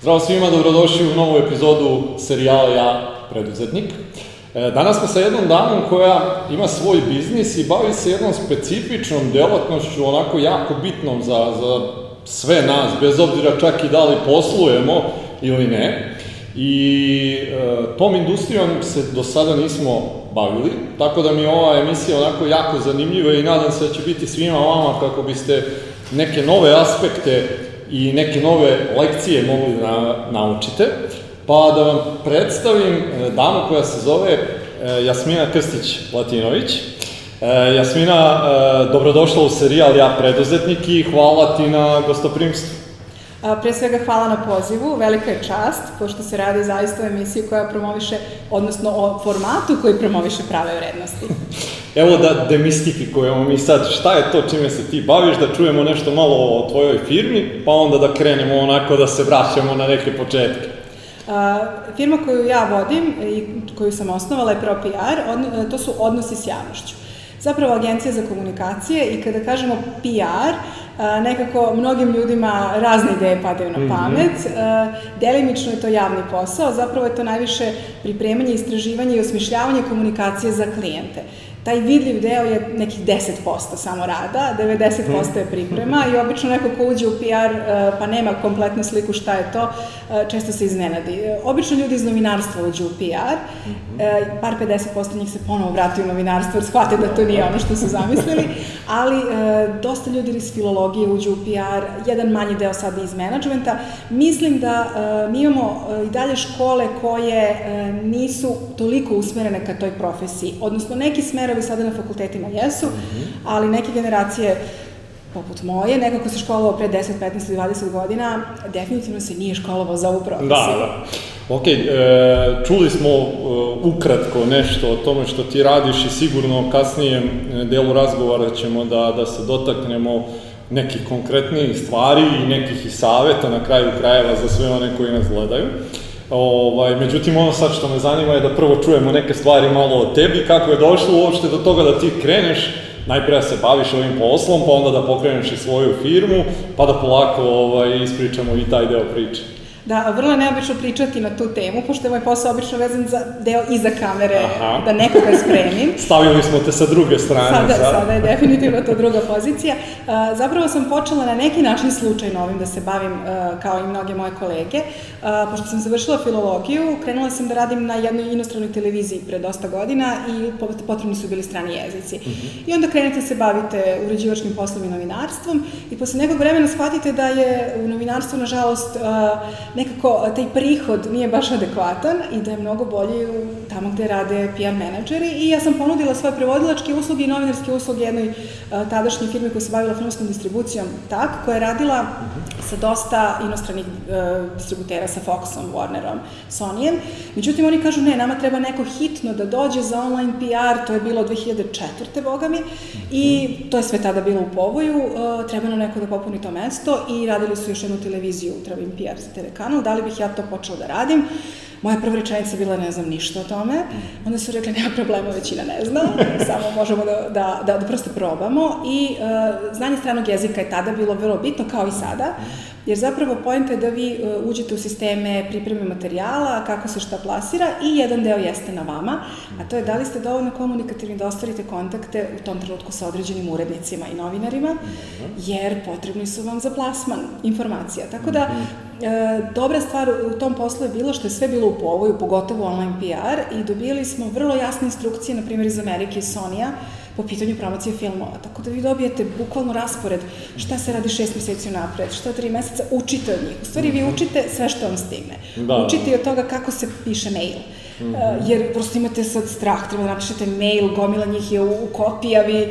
Zdravo svima, dobrodošli u novu epizodu serijala Ja, preduzetnik. E, danas smo sa jednom damom koja ima svoj biznis i bavi se jednom specifičnom delatnošću, onako jako bitnom za, za sve nas, bez obzira čak i da li poslujemo ili ne. I e, tom industrijom se do sada nismo bavili, tako da mi je ova emisija onako jako zanimljiva i nadam se da će biti svima vama kako biste neke nove aspekte i neke nove lekcije mogli da naučite. Pa da vam predstavim e, damu koja se zove e, Jasmina Krstić-Latinović. E, Jasmina, dobrodošla u serijal Ja preduzetnik i hvala ti na gostoprimstvu. Pre svega hvala na pozivu, velika je čast, pošto se radi zaista o emisiji koja promoviše, odnosno o formatu koji promoviše prave vrednosti. Evo da demistifikujemo mi sad šta je to čime se ti baviš, da čujemo nešto malo o tvojoj firmi, pa onda da krenemo onako da se vraćamo na neke početke. A, firma koju ja vodim i koju sam osnovala je ProPR, to su odnosi s javnošću zapravo agencija za komunikacije i kada kažemo PR, nekako mnogim ljudima razne ideje padaju na mhm. pamet. Mm -hmm. Delimično je to javni posao, zapravo je to najviše pripremanje, istraživanje i osmišljavanje komunikacije za klijente taj vidljiv deo je nekih 10% samo rada, 90% je priprema i obično neko ko uđe u PR e, pa nema kompletnu sliku šta je to, e, često se iznenadi. E, obično ljudi iz novinarstva uđu u PR, par 50% njih se ponovo vrati u novinarstvo jer shvate da to nije ono što su zamislili, ali dosta ljudi iz filologije uđu u PR, jedan manji deo sada iz menadžmenta. Mislim da mi imamo i dalje škole koje nisu toliko usmerene ka toj profesiji, odnosno neki smer smerovi sada na fakultetima jesu, mm -hmm. ali neke generacije poput moje, nekako se školovao pre 10, 15 ili 20 godina, definitivno se nije školovao za ovu profesiju. Da, da. Ok, e, čuli smo e, ukratko nešto o tome što ti radiš i sigurno u kasnijem e, delu razgovora ćemo da, da se dotaknemo nekih konkretnijih stvari i nekih i saveta na kraju krajeva za sve one koji nas gledaju. Ovaj, međutim, ono sad što me zanima je da prvo čujemo neke stvari malo o tebi, kako je došlo uopšte do toga da ti kreneš, najpre da se baviš ovim poslom, pa onda da pokreneš i svoju firmu, pa da polako ovaj, ispričamo i taj deo priče. Da, vrlo je neobično pričati na tu temu, pošto je moj posao obično vezan za deo iza kamere, Aha. da nekoga spremim. Stavili smo te sa druge strane. Sada, sad. sada je definitivno to druga pozicija. Zapravo sam počela na neki način slučajno ovim da se bavim, kao i mnoge moje kolege. Pošto sam završila filologiju, krenula sam da radim na jednoj inostranoj televiziji pre dosta godina i potrebni su bili strani jezici. Uh mhm. -huh. I onda krenete se bavite uređivačkim poslom i novinarstvom i posle nekog vremena shvatite da je u novinarstvu, nažalost, nekako taj prihod nije baš adekvatan i da je mnogo bolje tamo gde rade PR menadžeri i ja sam ponudila svoje prevodilačke usluge i novinarske usluge jednoj tadašnjoj firmi koja se bavila filmskom distribucijom TAK, koja je radila sa dosta inostranih uh, distributera, sa Foxom, Warnerom, Sonyem. Međutim, oni kažu ne, nama treba neko hitno da dođe za online PR, to je bilo 2004. boga mi, i to je sve tada bilo u povoju, uh, treba nam neko da popuni to mesto i radili su još jednu televiziju, treba im PR za TV kanal, da li bih ja to počela da radim. Moja prva rečenica bila ne znam ništa o tome. Onda su rekli nema problema, većina ne zna, samo možemo da, da, da, da prosto probamo. I uh, znanje stranog jezika je tada bilo vrlo bitno, kao i sada. Jer zapravo pojenta je da vi uh, uđete u sisteme pripreme materijala, kako se šta plasira i jedan deo jeste na vama, a to je da li ste dovoljno komunikativni da ostvarite kontakte u tom trenutku sa određenim urednicima i novinarima, jer potrebni su vam za plasman informacija. Tako da, e, dobra stvar u tom poslu je bilo što je sve bilo u povoju, pogotovo online PR, i dobijali smo vrlo jasne instrukcije, na primjer iz Amerike i Sonija, po pitanju promocije filmova. Tako da vi dobijete bukvalno raspored šta se radi šest meseci napred, šta tri meseca, učite od njih. U stvari vi mhm. učite sve što vam stigne. Da. Učite i od toga kako se piše mail. Mm -hmm. jer prosto imate sad strah, treba da napišete mail, gomila njih je u, u kopiji, a vi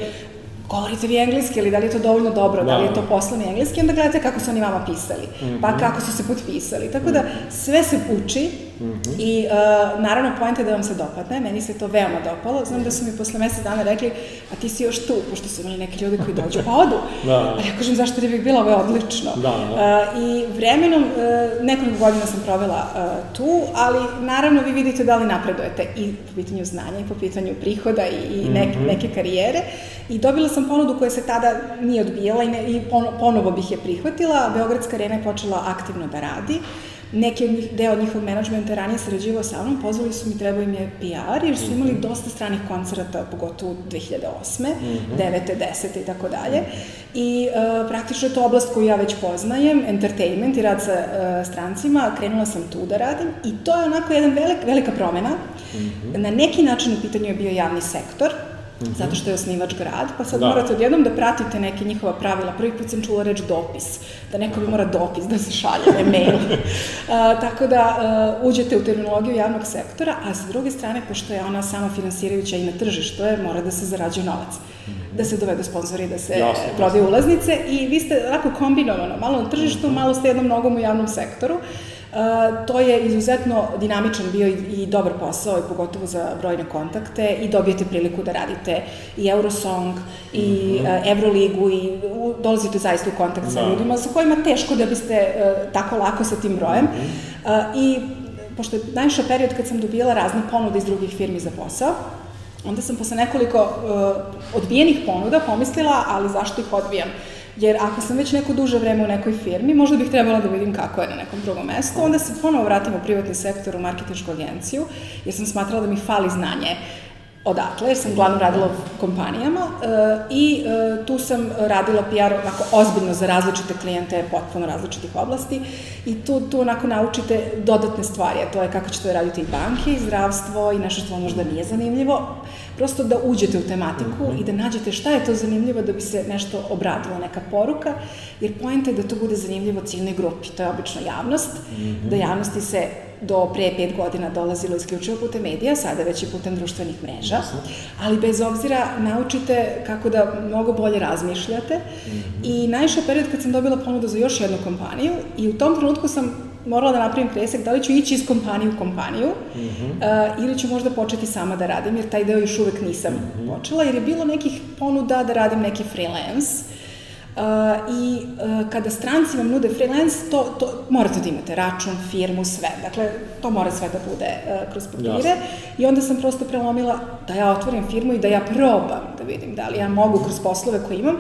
govorite vi engleski, ali da li je to dovoljno dobro, da, da li je to poslani engleski, onda gledate kako su oni vama pisali, mm -hmm. pa kako su se potpisali. Tako da sve se uči, Mm -hmm. I uh, naravno pojenta je da vam se dopadne, meni se to veoma dopalo. Znam da su mi posle mesec dana rekli, a ti si još tu, pošto su imali neki ljudi koji dođu pa odu. da. A ja kažem zašto ne bih bilo, ovo je odlično. Da, da. Uh, I vremenom, uh, nekoliko godina sam provela uh, tu, ali naravno vi vidite da li napredujete i po pitanju znanja i po pitanju prihoda i, i neke, mm -hmm. neke karijere. I dobila sam ponudu koja se tada nije odbijala i, ne, i ponovo bih je prihvatila. Beogradska arena je počela aktivno da radi. Neki od njih, deo njihov menadžmenta ranije sarađivao sa mnom, pozvali su mi, trebao im je PR, jer su imali dosta stranih koncerata, pogotovo 2008. Mm -hmm. 9. 10. i tako dalje. I uh, praktično je to oblast koju ja već poznajem, entertainment i rad sa uh, strancima, krenula sam tu da radim i to je onako jedan velik, velika promena. Mm -hmm. Na neki način u pitanju je bio javni sektor. Zato što je osnivač grad, pa sad da. morate odjednom da pratite neke njihova pravila. Prvi put sam čula reč dopis, da neko bi mora dopis da se šalje, ne mail. uh, tako da uh, uđete u terminologiju javnog sektora, a sa druge strane, pošto je ona sama finansirajuća i na tržištu je, mora da se zarađuje novac. Mm -hmm. Da se dovedu sponzori, da se jasne, prodaju ulaznice i vi ste onako kombinovano, malo na tržištu, mm -hmm. malo ste jednom nogom u javnom sektoru. Uh, to je izuzetno dinamičan bio i, dobar posao, i pogotovo za brojne kontakte, i dobijete priliku da radite i Eurosong, i mm -hmm. Euroligu, i dolazite zaista u kontakt da. sa ljudima sa kojima teško da biste uh, tako lako sa tim brojem. Mm -hmm. uh, I pošto je najviša period kad sam dobijala razne ponude iz drugih firmi za posao, onda sam posle nekoliko uh, odbijenih ponuda pomislila, ali zašto ih odbijam? Jer ako sam već neko duže vreme u nekoj firmi, možda bih trebala da vidim kako je na nekom drugom mestu, onda se ponovo vratim u privatni sektor, u marketinšku agenciju, jer sam smatrala da mi fali znanje odatle, jer sam glavno radila u kompanijama uh, i uh, tu sam radila PR onako ozbiljno za različite klijente, potpuno različitih oblasti i tu, tu onako naučite dodatne stvari, a to je kako ćete raditi i banke, i zdravstvo i nešto što možda nije zanimljivo, prosto da uđete u tematiku mm -hmm. i da nađete šta je to zanimljivo da bi se nešto obradila, neka poruka, jer pojenta je da to bude zanimljivo ciljnoj grupi, to je obično javnost, mm -hmm. da javnosti se do pre pet godina dolazilo isključivo putem medija, sada već i putem društvenih mreža, ali bez obzira naučite kako da mnogo bolje razmišljate mm -hmm. i najviše period kad sam dobila ponudu za još jednu kompaniju i u tom trenutku sam morala da napravim presek da li ću ići iz kompanije u kompaniju mm -hmm. uh, ili ću možda početi sama da radim, jer taj deo još uvek nisam mm -hmm. počela, jer je bilo nekih ponuda da radim neki freelance, Uh, I uh, kada stranci vam nude freelance, to, to morate da imate račun, firmu, sve. Dakle, to mora sve da bude uh, kroz papire. Jasne. I onda sam prosto prelomila da ja otvorim firmu i da ja probam da vidim da li ja mogu kroz poslove koje imam.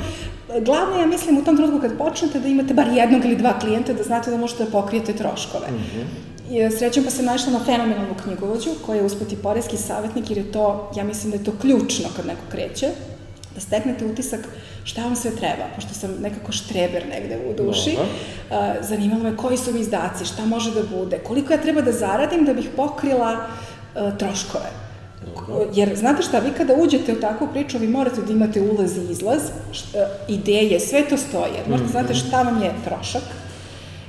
Glavno ja mislim u tom trenutku kad počnete da imate bar jednog ili dva klijenta da znate da možete da pokrijete troškove. Mm -hmm. Srećem pa sam našla na fenomenalnu knjigovođu koja je uspeti porezki savjetnik jer je to, ja mislim da je to ključno kad neko kreće da steknete utisak šta vam sve treba, pošto sam nekako štreber negde u duši, uh, zanimalo me koji su mi izdaci, šta može da bude, koliko ja treba da zaradim da bih pokrila uh, troškove. Jer, znate šta, vi kada uđete u takvu priču, vi morate da imate ulaz i izlaz, šta, ideje, sve to stoje. Morate da znate šta vam je trošak,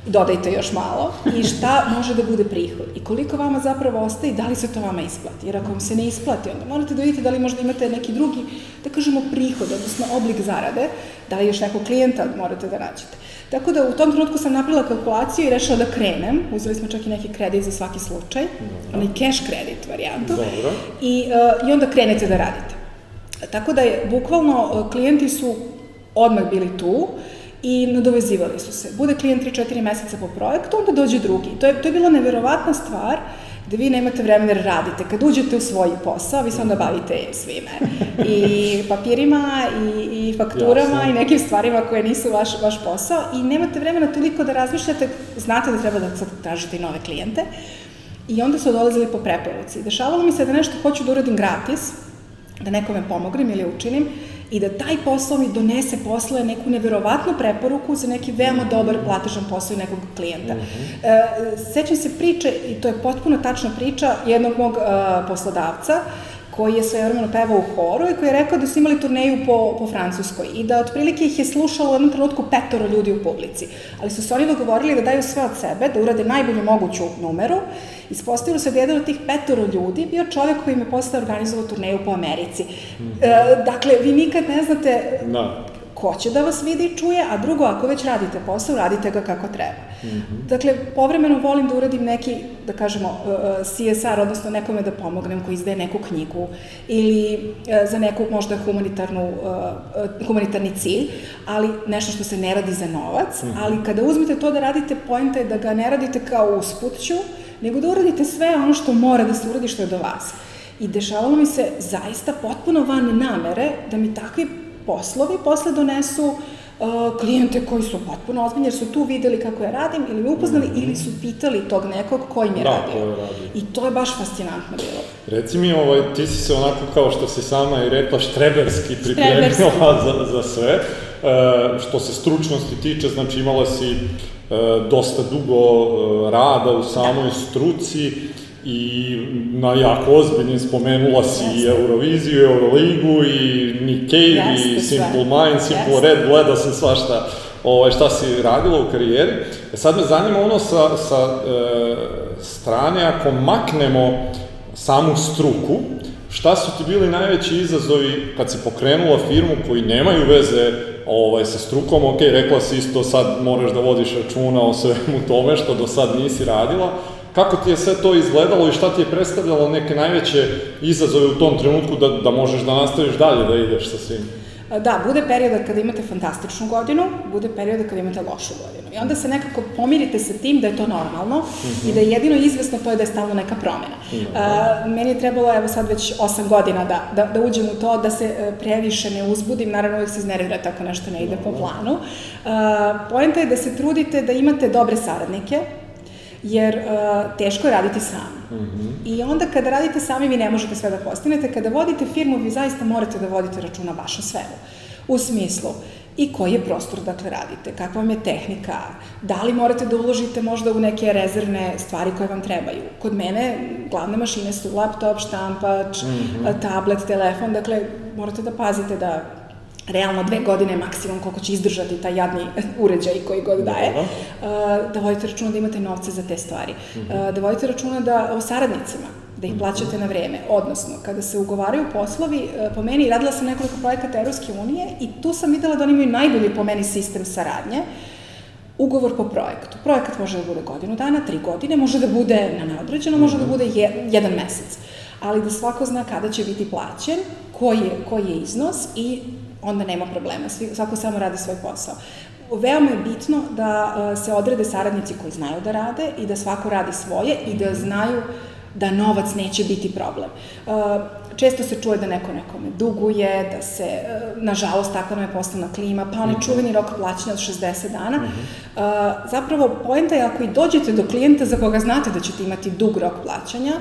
dodajte još malo i šta može da bude prihod i koliko vama zapravo ostaje i da li se to vama isplati. Jer ako vam se ne isplati, onda morate da vidite da li možda imate neki drugi, da kažemo, prihod, odnosno oblik zarade, da li još nekog klijenta morate da nađete. Tako da u tom trenutku sam napravila kalkulaciju i rešila da krenem. Uzeli smo čak i neki kredit za svaki slučaj, Dobro. onaj cash kredit varijantu. Dobro. I, uh, I onda krenete da radite. Tako da je, bukvalno, klijenti su odmah bili tu, uh, i nadovezivali su se. Bude klijent 3-4 meseca po projektu, onda dođe drugi. To je, to je bila neverovatna stvar da vi nemate vremena da radite. Kad uđete u svoj posao, vi se onda bavite svime. I papirima, i, i fakturama, Jasne. i nekim stvarima koje nisu vaš, vaš posao. I nemate vremena toliko da razmišljate, znate da treba da sad tražite i nove klijente. I onda su dolazili po preporuci. Dešavalo mi se da nešto hoću da uradim gratis, da nekome pomognem ili učinim, i da taj posao mi donese posle neku neverovatnu preporuku za neki veoma dobar platežan posao nekog klijenta. Mm -hmm. e, sećam se priče, i to je potpuno tačna priča, jednog mog e, poslodavca, koji je sve vremeno pevao u horu i koji je rekao da su imali turneju po, po Francuskoj i da otprilike ih je slušalo u jednom trenutku petoro ljudi u publici. Ali su se oni dogovorili da daju sve od sebe, da urade najbolju moguću numeru. Ispostavilo se da jedan od tih petoro ljudi bio čovjek koji im je posle organizovao turneju po Americi. Mm -hmm. e, dakle, vi nikad ne znate da ko će da vas vidi i čuje, a drugo, ako već radite posao, radite ga kako treba. Mm -hmm. Dakle, povremeno volim da uradim neki, da kažemo, uh, uh, CSR, odnosno nekome da pomognem koji izdaje neku knjigu ili uh, za neku možda humanitarnu, humanitarni cilj, ali nešto što se ne radi za novac, mm -hmm. ali kada uzmete to da radite, pojenta je da ga ne radite kao usputću, nego da uradite sve ono što mora da se uradi što je do vas. I dešavalo mi se zaista potpuno van namere da mi takvi poslovi posle donesu uh, klijente koji su potpuno ozbiljni jer su tu videli kako ja radim ili me upoznali mm -hmm. ili su pitali tog nekog ko im je da, radio. radio. I to je baš fascinantno bilo. Reci mi, ovaj, ti si se onako kao što si sama i rekla štreberski pripremila za, za sve. E, što se stručnosti tiče, znači imala si dosta dugo e, rada u samoj struci i na jako ozbiljnim spomenula si i Euroviziju, Euroligu i Nick Cave i Simple Mind, Simple Jeste. Red, gledao sam svašta ovaj, šta si radila u karijeri. E sad me zanima ono sa, sa e, strane, ako maknemo samu struku, šta su ti bili najveći izazovi kad si pokrenula firmu koji nemaju veze ovaj, sa strukom, ok, rekla si isto sad moraš da vodiš računa o svemu tome što do sad nisi radila, Kako ti je sve to izgledalo i šta ti je predstavljalo neke najveće izazove u tom trenutku da, da možeš da nastaviš dalje da ideš sa svim? Da, bude perioda kada imate fantastičnu godinu, bude perioda kada imate lošu godinu. I onda se nekako pomirite sa tim da je to normalno mm -hmm. i da je jedino izvesno to je da je stalno neka promena. Mm -hmm. A, meni je trebalo, evo sad već 8 godina da, da, da uđem u to, da se e, previše ne uzbudim, naravno uvijek se iznervira tako nešto ne ide po planu. A, poenta je da se trudite da imate dobre saradnike, jer uh, teško je raditi sami. Mm -hmm. I onda kada radite sami vi ne možete sve da postignete, kada vodite firmu vi zaista morate da vodite računa baš o svemu. U smislu, i koji je prostor dakle radite, kakva vam je tehnika, da li morate da uložite možda u neke rezervne stvari koje vam trebaju. Kod mene glavne mašine su laptop, štampač, mm -hmm. tablet, telefon, dakle morate da pazite da realno dve godine maksimum koliko će izdržati taj jadni uređaj koji god daje, uh, da vodite računa da imate novce za te stvari, uh, da vodite računa da o saradnicima, da ih plaćate na vreme. Odnosno, kada se ugovaraju poslovi, uh, po meni, radila sam nekoliko projekata Evropske unije i tu sam videla da oni imaju najbolji po meni sistem saradnje, ugovor po projektu. Projekat može da bude godinu dana, tri godine, može da bude na neodređeno, može da bude je, jedan mesec. Ali da svako zna kada će biti plaćen, koji je, koji je iznos i onda nema problema, Svi, svako samo radi svoj posao. Veoma je bitno da uh, se odrede saradnici koji znaju da rade i da svako radi svoje i da znaju da novac neće biti problem. Uh, često se čuje da neko nekome duguje, da se, uh, nažalost, takva nam je poslovna klima, pa onaj mhm. čuveni rok plaćanja od 60 dana. Uh, zapravo, poenta je ako i dođete do klijenta za koga znate da ćete imati dug rok plaćanja,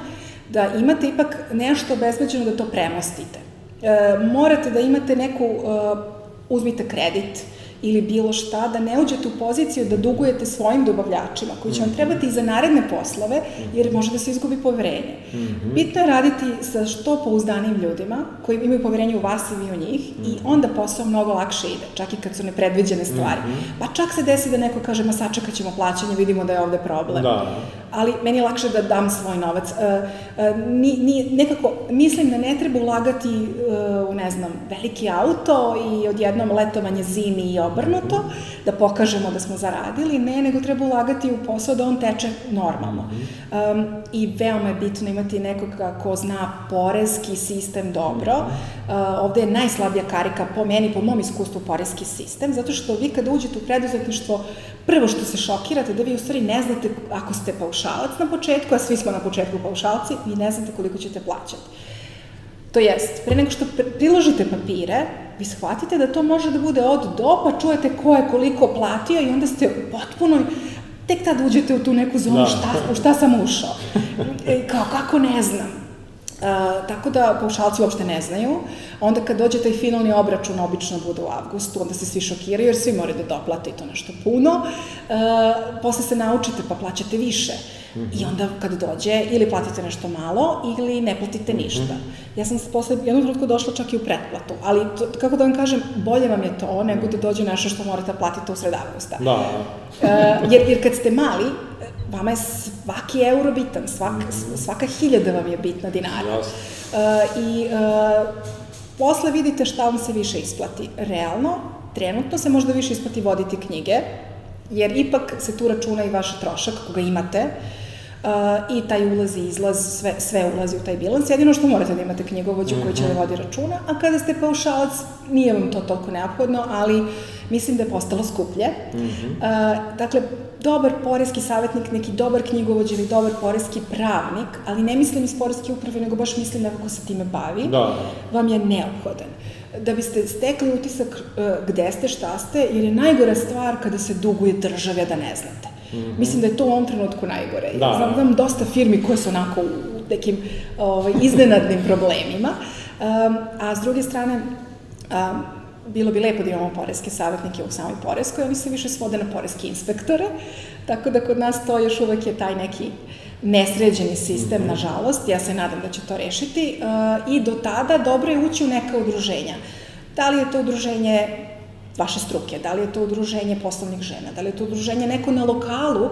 da imate ipak nešto obezbeđeno da to premostite e, morate da imate neku, e, uzmite kredit, ili bilo šta, da ne uđete u poziciju da dugujete svojim dobavljačima koji će vam mhm. trebati i za naredne poslove, jer može da se izgubi poverenje. Mm -hmm. Bitno je raditi sa što pouzdanim ljudima koji imaju poverenje u vas i vi u njih mm -hmm. i mhm. onda posao mnogo lakše ide, čak i kad su nepredviđene stvari. Mm -hmm. Pa čak se desi da neko kaže, ma sačekat ćemo plaćanje, vidimo da je ovde problem. Da. Ali meni je lakše da dam svoj novac. Uh, uh, ni, ni, nekako, mislim da ne treba ulagati uh, u, ne znam, veliki auto i odjednom letovanje zimi i obrnuto, da pokažemo da smo zaradili, ne, nego treba ulagati u posao da on teče normalno. Um, I veoma je bitno imati nekoga ko zna porezki sistem dobro. Uh, ovde je najslabija karika po meni, po mom iskustvu, porezki sistem, zato što vi kada uđete u preduzetništvo, prvo što se šokirate, da vi u stvari ne znate, ako ste paušalac na početku, a svi smo na početku paušalci, vi ne znate koliko ćete plaćati. To jest, pre nego što priložite papire, vi shvatite da to može da bude od do, pa čujete ko je koliko platio i onda ste u potpunoj tek tad uđete u tu neku zonu da. šta, u šta sam ušao. E, kao, kako ne znam. Uh, tako da paušalci uopšte ne znaju. Onda kad dođe taj finalni obračun, obično bude u avgustu, onda se svi šokiraju jer svi moraju da doplate i to nešto puno. Uh, posle se naučite pa plaćate više. Mm -hmm. I onda kad dođe, ili platite nešto malo, ili ne platite ništa. Mm -hmm. Ja sam posle jednog trenutku došla čak i u pretplatu, ali to, kako da vam kažem, bolje vam je to nego da dođe nešto što morate platiti u sred avgusta. Da. Uh, jer, jer kad ste mali, vama je svaki euro bitan, svak, mm. svaka hiljada vam je bitna dinara. Yes. Uh, I uh, posle vidite šta vam se više isplati. Realno, trenutno se možda više isplati voditi knjige, jer ipak se tu računa i vaš trošak koga imate, Uh, I taj ulaz i izlaz, sve, sve ulazi u taj bilans. Jedino što morate da imate knjigovođu koji će da vodi računa, a kada ste paušalac, nije vam to toliko neophodno, ali mislim da je postalo skuplje. Mm -hmm. uh, dakle, dobar poreski savjetnik, neki dobar knjigovođa ili dobar poreski pravnik, ali ne mislim iz poreske uprave, nego baš mislim neko ko se time bavi, da. vam je neophodan. Da biste stekli utisak uh, gde ste, šta ste, jer je najgora stvar kada se duguje države da ne znate. Mm -hmm. Mislim da je to u ovom trenutku najgore. Da. Znam, znam dosta firmi koje su onako u nekim ovaj, iznenadnim problemima, um, a s druge strane, um, bilo bi lepo da imamo poreske savjetnike u samoj poreskoj, oni se više svode na poreske inspektore, tako da kod nas to još uvek je taj neki nesređeni sistem, mm -hmm. nažalost, ja se nadam da će to rešiti uh, i do tada dobro je ući u neka udruženja. Da li je to udruženje vaše struke, da li je to udruženje poslovnih žena, da li je to udruženje neko na lokalu, uh,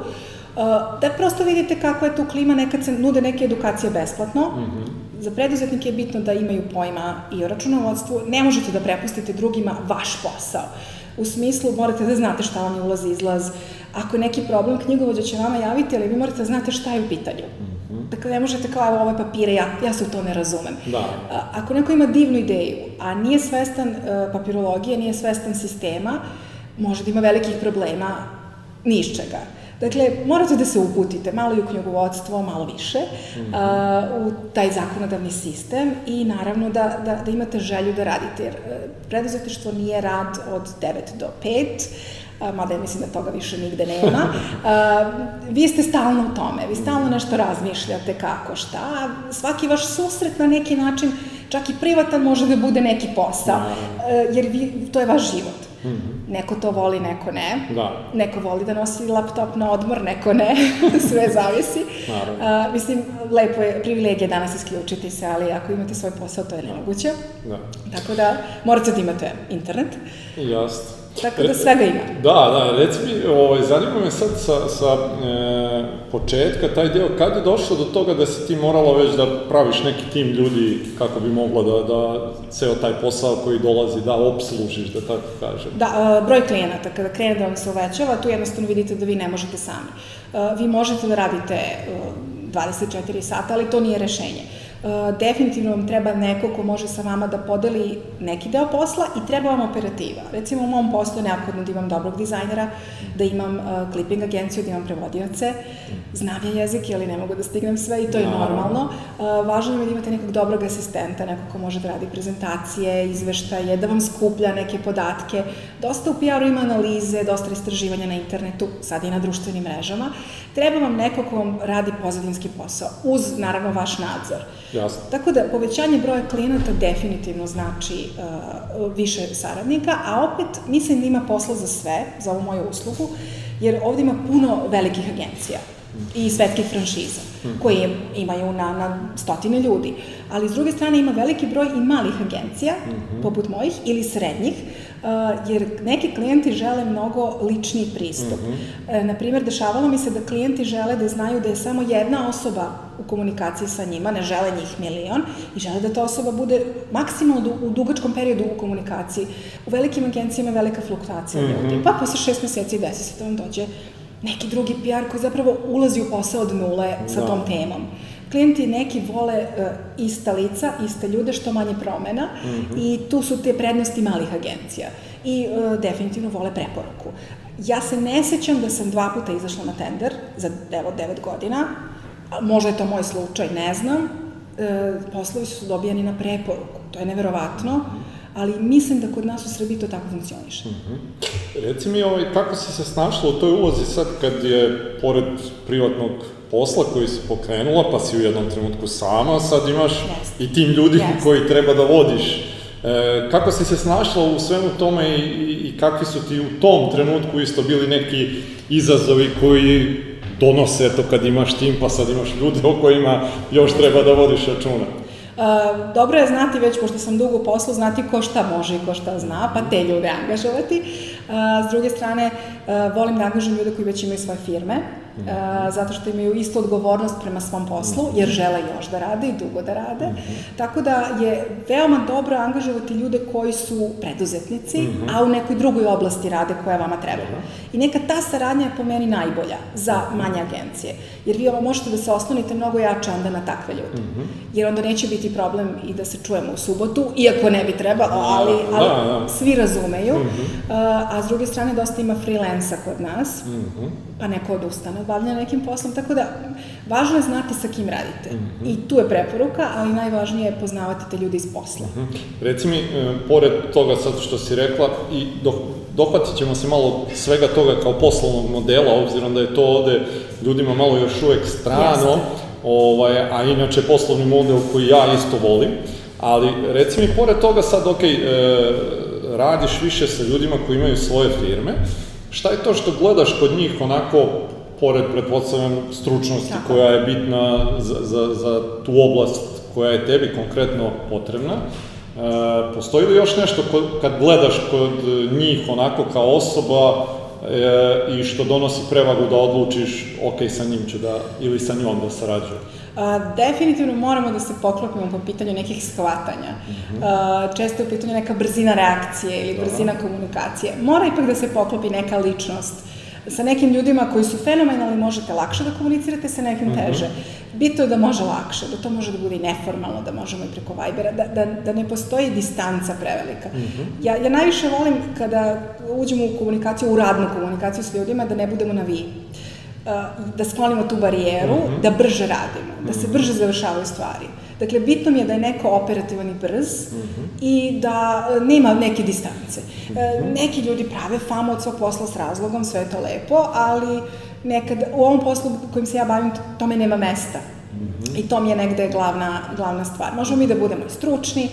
da prosto vidite kako je tu klima, nekad se nude neke edukacije besplatno, mm -hmm za preduzetnike je bitno da imaju pojma i o računovodstvu. Ne možete da prepustite drugima vaš posao. U smislu, morate da znate šta vam je ulaz i izlaz. Ako je neki problem, knjigovođa će vama javiti, ali vi morate da znate šta je u pitanju. Mm -hmm. Dakle, ne možete kao, ove papire, ja, ja se u to ne razumem. Da. A, ako neko ima divnu ideju, a nije svestan uh, papirologije, nije svestan sistema, može da ima velikih problema ni iz čega. Dakle, morate da se uputite malo i u knjigovodstvo, malo više, mm -hmm. uh, u taj zakonodavni sistem i naravno da, da, da imate želju da radite, jer uh, preduzetištvo nije rad od 9 do 5, a, mada ja mislim da toga više nigde nema. Vi ste stalno u tome, vi stalno nešto razmišljate kako, šta. Svaki vaš susret na neki način, čak i privatan može da bude neki posao, a, jer vi, to je vaš život. Mm -hmm. Neko to voli, neko ne. Da. Neko voli da nosi laptop na odmor, neko ne. Sve zavisi. Naravno. A, mislim, lepo je privilegija danas isključiti se, ali ako imate svoj posao, to je nemoguće. Da. Tako da, morate da imate internet. Jasno. Tako da svega ima. Da, da, reci mi, ovaj, zanima me sad sa, sa e, početka taj deo, kad je došlo do toga da si ti morala već da praviš neki tim ljudi kako bi mogla da, da ceo taj posao koji dolazi da obslužiš, da tako kažem? Da, broj klijenata, kada krene da vam se uvećava, tu jednostavno vidite da vi ne možete sami. Vi možete da radite 24 sata, ali to nije rešenje definitivno vam treba neko ko može sa vama da podeli neki deo posla i treba vam operativa. Recimo u mom poslu je neophodno da imam dobrog dizajnera, da imam uh, clipping agenciju, da imam prevodioce, znam ja jezik, ali ne mogu da stignem sve i to je normalno. Uh, važno je da imate nekog dobrog asistenta, neko ko može da radi prezentacije, izveštaje, da vam skuplja neke podatke. Dosta u PR-u ima analize, dosta istraživanja na internetu, sad i na društvenim mrežama. Treba vam neko ko vam radi pozadinski posao, uz naravno vaš nadzor. Jasno. Tako da povećanje broja klijenata definitivno znači uh, više saradnika, a opet mislim da ima posla za sve, za ovu moju uslugu, jer ovde ima puno velikih agencija i svetskih franšiza, koje imaju na, na stotine ljudi. Ali s druge strane ima veliki broj i malih agencija, mm -hmm. poput mojih, ili srednjih, jer neki klijenti žele mnogo lični pristup. Mm -hmm. uh, naprimer, dešavalo mi se da klijenti žele da znaju da je samo jedna osoba u komunikaciji sa njima, ne žele njih milion i žele da ta osoba bude maksimalno u dugačkom periodu u komunikaciji. U velikim agencijama je velika fluktuacija mm -hmm. ljudi, pa posle šest meseci desi se da vam dođe neki drugi PR koji zapravo ulazi u posao od nule sa da. tom temom. Klijenti neki vole uh, ista lica, iste ljude, što manje promena mm -hmm. i tu su te prednosti malih agencija. I uh, definitivno vole preporuku. Ja se ne sećam da sam dva puta izašla na tender za evo devet godina, možda je to moj slučaj, ne znam, e, poslovi su dobijani na preporuku, to je neverovatno, ali mislim da kod nas u Srbiji to tako funkcioniše. Mm -hmm. Reci mi, ovaj, kako si se snašla u toj ulozi sad kad je, pored privatnog posla koji si pokrenula, pa si u jednom trenutku sama, sad imaš yes. i tim ljudi yes. koji treba da vodiš. E, kako si se snašla u svemu tome i, i, i kakvi su ti u tom trenutku isto bili neki izazovi koji donose, eto, kad imaš tim, pa sad imaš ljude o kojima još treba da vodiš računa. Uh, dobro je znati već, pošto sam dugo poslu, znati ko šta može i ko šta zna, pa te ljude angažovati. s druge strane, volim da angažujem ljude koji već imaju svoje firme, mm -hmm. zato što imaju istu odgovornost prema svom poslu, mhm. jer žele još da rade i dugo da rade. Mm -hmm. Tako da je veoma dobro angažovati ljude koji su preduzetnici, mm -hmm. a u nekoj drugoj oblasti rade koja vama treba. Mm -hmm. I neka ta saradnja je po meni najbolja za manje agencije. Jer vi ovo možete da se oslonite mnogo jače onda na takve ljude. Mm -hmm. Jer onda neće biti problem i da se čujemo u subotu, iako ne bi trebalo, ali, da, ali da, da. svi razumeju. Mm -hmm. a, a s druge strane dosta ima freelansa kod nas, mm -hmm. pa neko odustane od bavljanja nekim poslom, tako da važno je znati sa kim radite. Mm -hmm. I tu je preporuka, ali najvažnije je poznavati te ljude iz posla. Mm -hmm. Reci mi, e, pored toga sad što si rekla, i do, dohvatit ćemo se malo svega toga kao poslovnog modela, obzirom da je to ovde ljudima malo još uvek strano, ovaj, a inače poslovni model koji ja isto volim, ali reci mi, pored toga sad, ok, e, radiš više sa ljudima koji imaju svoje firme, šta je to što gledaš kod njih onako pored, pretpostavljam, stručnosti Tako. koja je bitna za, za, za tu oblast koja je tebi konkretno potrebna, e, postoji li još nešto kod, kad gledaš kod njih onako kao osoba e, i što donosi prevagu da odlučiš, ok, sa njim ću da, ili sa njom da sarađujem? A, definitivno moramo da se poklopimo po pitanju nekih shvatanja. Mm -hmm. a, često je u pitanju neka brzina reakcije ili brzina komunikacije. Mora ipak da se poklopi neka ličnost sa nekim ljudima koji su fenomenalni možete lakše da komunicirate, sa nekim mhm. teže. Bito je da može lakše, da to može da bude i neformalno, da možemo i preko Vibera, da, da, da ne postoji distanca prevelika. Mm -hmm. ja, ja najviše volim kada uđemo u komunikaciju, u radnu komunikaciju s ljudima, da ne budemo na vi. Uh, da sklonimo tu barijeru, mm -hmm. da brže radimo, da se brže završavaju stvari. Dakle, bitno mi je da je neko operativan i brz mm -hmm. i da e, nema neke distance. Mm -hmm. Neki ljudi prave famu od svog posla s razlogom, sve je to lepo, ali nekad u ovom poslu kojim se ja bavim, tome nema mesta. Mm -hmm. I to mi je negde glavna, glavna stvar. Možemo mi da budemo stručni,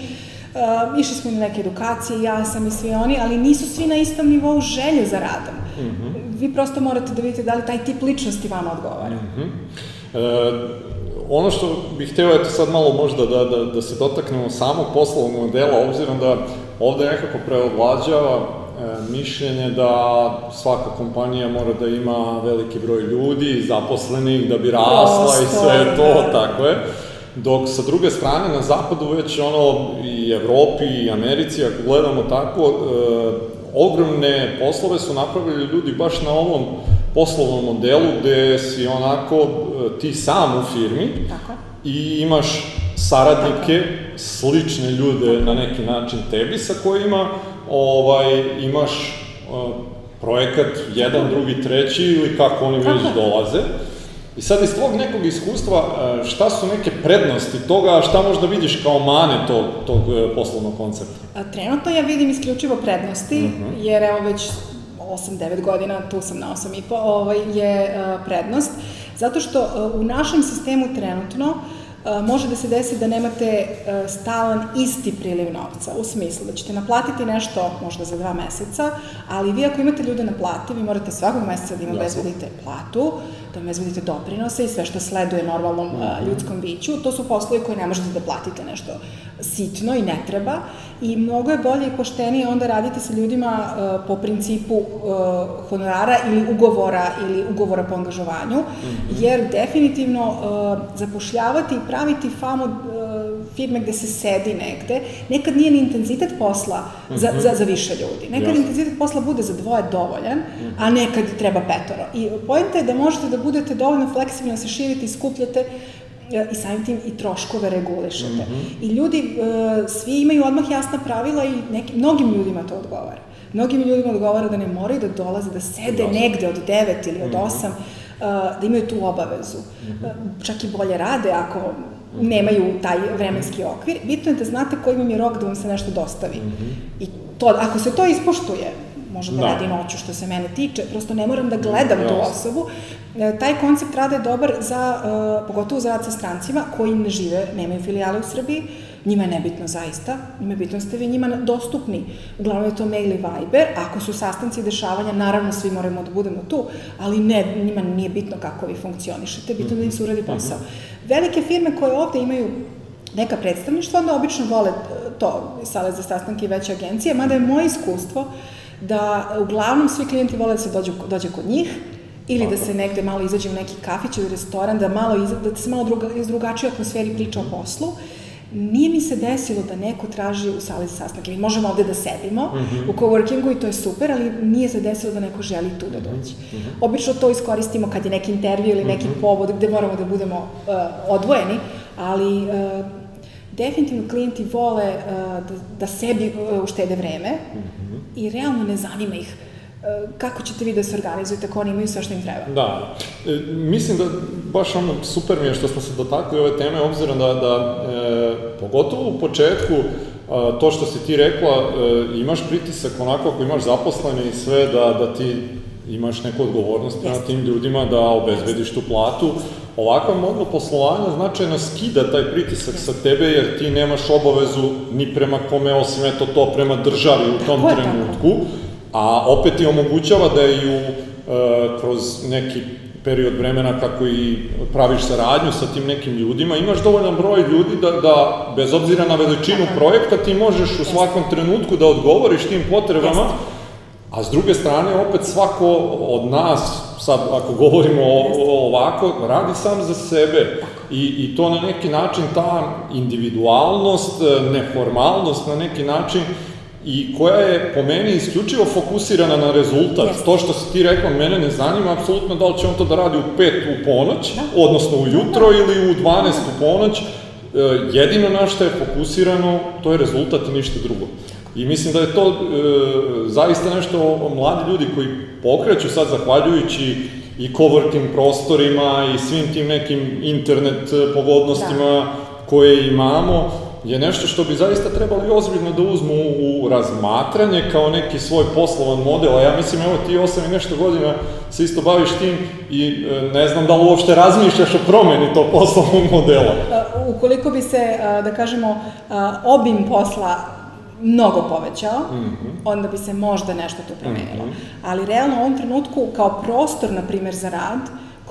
Uh, išli smo i na neke edukacije, ja sam i svi oni, ali nisu svi na istom nivou želje za radom. Mm -hmm. Vi prosto morate da vidite da li taj tip ličnosti vama odgovara. Mm -hmm. uh, ono što bih hteo, eto sad malo možda da, da, da se dotaknemo samog poslovnog modela, obzirom da ovde nekako preovlađava e, mišljenje da svaka kompanija mora da ima veliki broj ljudi, zaposlenih, da bi rasla Prosto, i sve to, da. tako je. Dok sa druge strane na zapadu već ono i Evropi i Americi, ako gledamo tako, e, ogromne poslove su napravili ljudi baš na ovom poslovnom modelu gde si onako e, ti sam u firmi Tako. i imaš saradnike, Tako. slične ljude Tako. na neki način tebi sa kojima ovaj, imaš uh, projekat jedan, drugi, treći ili kako oni već dolaze. I sad iz tvog nekog iskustva, e, šta su neke prednosti toga, a šta možda vidiš kao mane tog, tog poslovnog koncepta? Trenutno ja vidim isključivo prednosti, uh mhm. -huh. jer evo već 8-9 godina, tu sam na 8 i po, ovaj, je uh, prednost. Zato što uh, u našem sistemu trenutno uh, može da se desi da nemate stalan isti priliv novca, u smislu da ćete naplatiti nešto možda za dva meseca, ali vi ako imate ljude na plati, vi morate svakog meseca da im obezbedite platu, da im obezbedite doprinose i sve što sleduje normalnom -hmm. ljudskom biću. To su poslovi koje ne možete da platite nešto sitno i ne treba i mnogo je bolje i poštenije onda raditi sa ljudima uh, po principu uh, honorara ili ugovora ili ugovora po angažovanju, mm -hmm. jer definitivno uh, zapošljavati i praviti famu uh, firme gde se sedi negde, nekad nije ni intenzitet posla mm -hmm. za, za, za više ljudi. Nekad Jasne. intenzitet posla bude za dvoje dovoljan, mm -hmm. a nekad treba petoro. I pojenta je da možete da budete dovoljno fleksibilni, da se širite i skupljate E, i samim tim i troškove regulišete. Mm -hmm. I ljudi, e, svi imaju odmah jasna pravila i neki, mnogim ljudima to odgovara. Mnogim ljudima odgovara da ne moraju da dolaze, da sede Dosta. negde od 9 ili od 8, mm -hmm. da imaju tu obavezu. Mm -hmm. Čak i bolje rade ako nemaju taj vremenski okvir. Bitno je da znate koji vam je rok da vam se nešto dostavi. Mm -hmm. I to, ako se to ispoštuje, može da, da radi noću što se mene tiče, prosto ne moram da gledam tu osobu. E, taj koncept rada je dobar za, uh, pogotovo za rad sa strancima koji ne žive, nemaju filijale u Srbiji, njima je nebitno zaista, njima je bitno da ste vi njima dostupni. Uglavnom je to mail i Viber, ako su sastanci i dešavanja, naravno svi moramo da budemo tu, ali ne, njima nije bitno kako vi funkcionišete, bitno da im se uradi mhm. posao. Velike firme koje ovde imaju neka predstavništva, onda obično vole to, sale za sastanke i veće agencije, mada je moje iskustvo da uglavnom svi klijenti vole da se dođu, dođe kod njih, ili da se negde malo izađe u neki kafić ili restoran, da, malo da se malo druga, iz drugačije atmosferi priča o poslu. Nije mi se desilo da neko traži u sali za sastanak, ili možemo ovde da sedimo mm -hmm. u coworkingu i to je super, ali nije se desilo da neko želi tu da dođe. Mm -hmm. Obično to iskoristimo kad je neki intervju ili neki mm -hmm. povod gde moramo da budemo uh, odvojeni, ali uh, definitivno klijenti vole uh, da, da sebi uh, uštede vreme mm -hmm. i realno ne zanima ih kako ćete vi da se organizujete ako oni imaju sve što im treba? Da, e, mislim da baš ono super mi je što smo se dotakli ove teme, obzirom da, da e, pogotovo u početku, a, to što si ti rekla, e, imaš pritisak onako ako imaš zaposlene i sve, da, da ti imaš neku odgovornost na tim ljudima da obezbediš tu platu. Ovakav model poslovanja značajno skida taj pritisak sa tebe, jer ti nemaš obavezu ni prema kome, osim eto to, prema državi u tom tako trenutku. Je, tako a opet ti omogućava da i u, e, kroz neki period vremena kako i praviš saradnju sa tim nekim ljudima, imaš dovoljan broj ljudi da, da bez obzira na veličinu projekta, ti možeš u svakom trenutku da odgovoriš tim potrebama, a s druge strane opet svako od nas, sad ako govorimo o, o ovako, radi sam za sebe. I, i to na neki način ta individualnost, neformalnost na neki način i koja je po meni isključivo fokusirana na rezultat. Yes. To što si ti rekla, mene ne zanima apsolutno da li će on to da radi u 5 u ponoć, da. odnosno u jutro da. ili u 12 u ponoć. E, jedino na što je fokusirano, to je rezultat i ništa drugo. I mislim da je to e, zaista nešto mladi ljudi koji pokreću sad zahvaljujući i coworking prostorima i svim tim nekim internet pogodnostima da. koje imamo, je nešto što bi zaista trebali ozbiljno da uzmu u razmatranje kao neki svoj poslovan model, a ja mislim, evo ti osam i nešto godina se isto baviš tim i e, ne znam da li uopšte razmišljaš o promeni tog poslovnog modela. Ukoliko bi se, da kažemo, obim posla mnogo povećao, mm -hmm. onda bi se možda nešto tu promenilo. Mm -hmm. Ali realno u ovom trenutku, kao prostor, na primer, za rad,